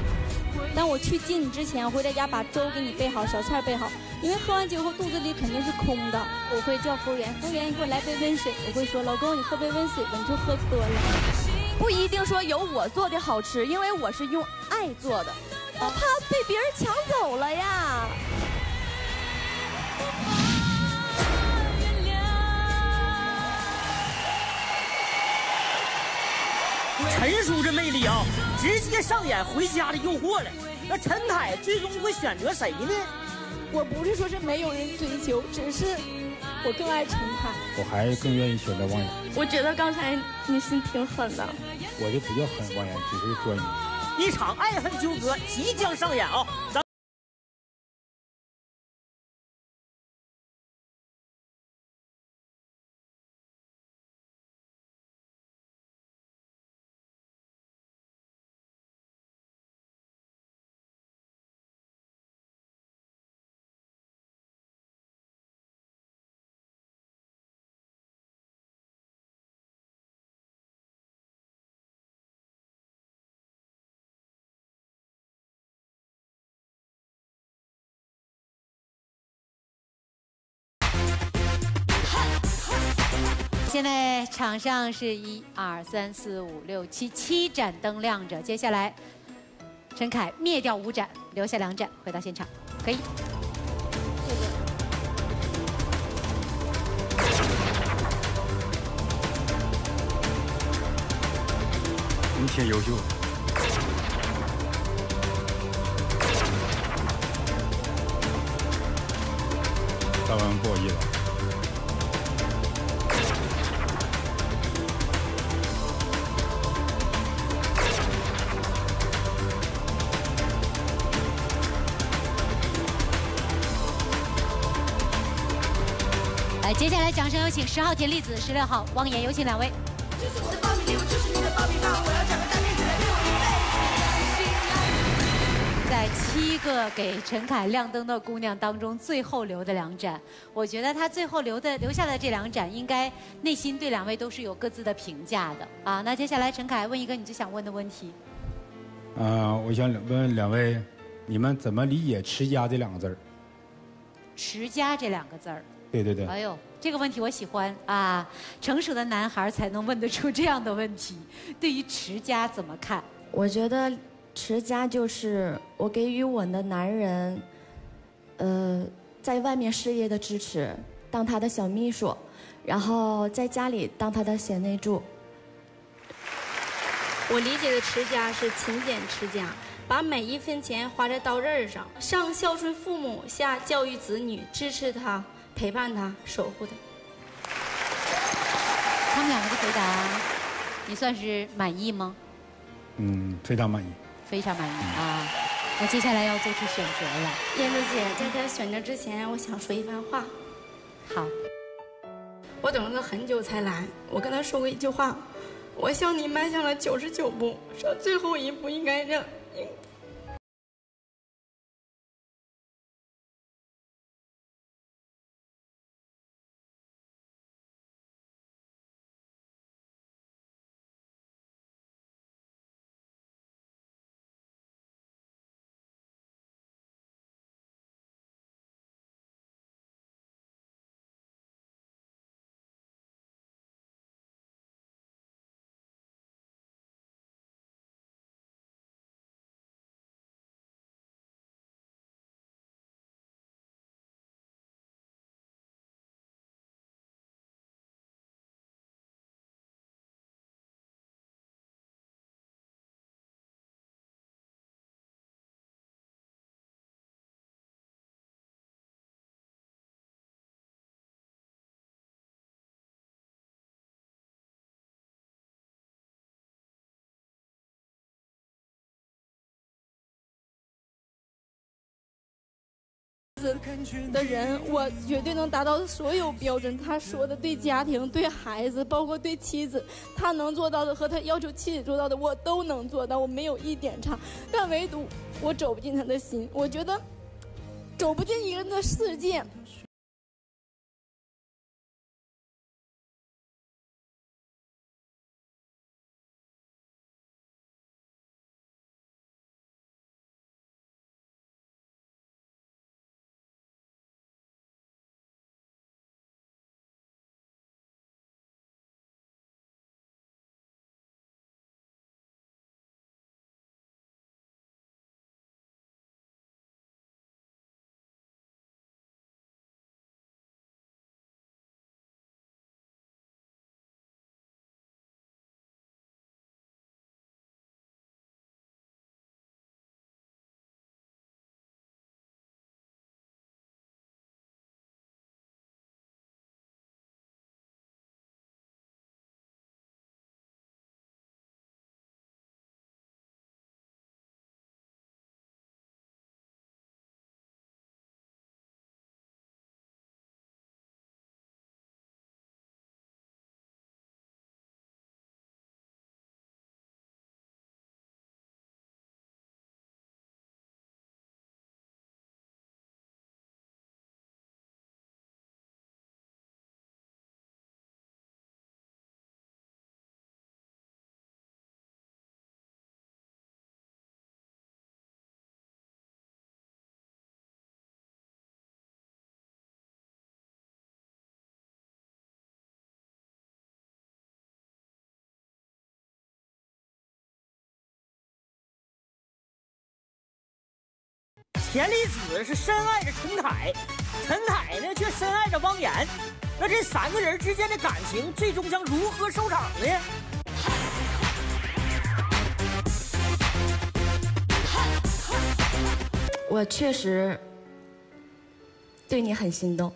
当我去接你之前，我会在家把粥给你备好，小菜备好，因为喝完酒后肚子里肯定是空的。我会叫服务员，服务员你给我来杯温水。我会说老公你喝杯温水吧，你就喝多了。不一定说有我做的好吃，因为我是用爱做的，我怕被别人抢走了呀。陈叔这魅力啊，直接上演回家的诱惑了。那陈凯最终会选择谁呢？我不是说是没有人追求，只是 *laughs* 我更爱陈凯。我还是更愿意选择汪洋，我觉得刚才你心挺狠的。我就不叫狠王岩，只是专一。一场爱恨纠葛即将上演啊！咱。现在场上是一二三四五六七七盏灯亮着，接下来陈凯灭掉五盏，留下两盏，回到现场，可以。你挺优秀。大王不好意掌声有请十号田丽子，十六号汪岩，有请两位。在七个给陈凯亮灯的姑娘当中，最后留的两盏，我觉得他最后留的留下的这两盏，应该内心对两位都是有各自的评价的啊。那接下来陈凯问一个你最想问的问题，啊、我想问两位，你们怎么理解“持家”这两个字儿？持家这两个字儿。对对对。哎呦，这个问题我喜欢啊！成熟的男孩才能问得出这样的问题。*laughs* 对于持家怎么看？我觉得持家就是我给予我的男人，呃，在外面事业的支持，当他的小秘书，然后在家里当他的贤内助。我理解的持家是勤俭持家，把每一分钱花在刀刃上，上孝顺父母，下教育子女，支持他，陪伴他，守护他。他们两个的回答，你算是满意吗？嗯，非常满意。非常满意啊！那接下来要做出选择了。燕子姐，在她选择之前，我想说一番话。好。我等了他很久才来，我跟他说过一句话：我向你迈向了九十九步，说最后一步应该让。子的人，我绝对能达到所有标准。他说的对家庭、对孩子，包括对妻子，他能做到的和他要求妻子做到的，我都能做到，我没有一点差。但唯独我走不进他的心，我觉得走不进一个人的世界。田丽子是深爱着陈凯，陈凯呢却深爱着汪岩。那这三个人之间的感情最终将如何收场呢？我确实对你很心动，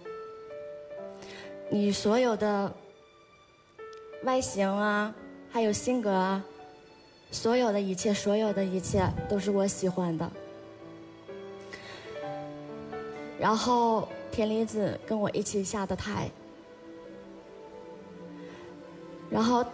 你所有的外形啊，还有性格啊，所有的一切，所有的一切都是我喜欢的。然后田离子跟我一起下的台，然后。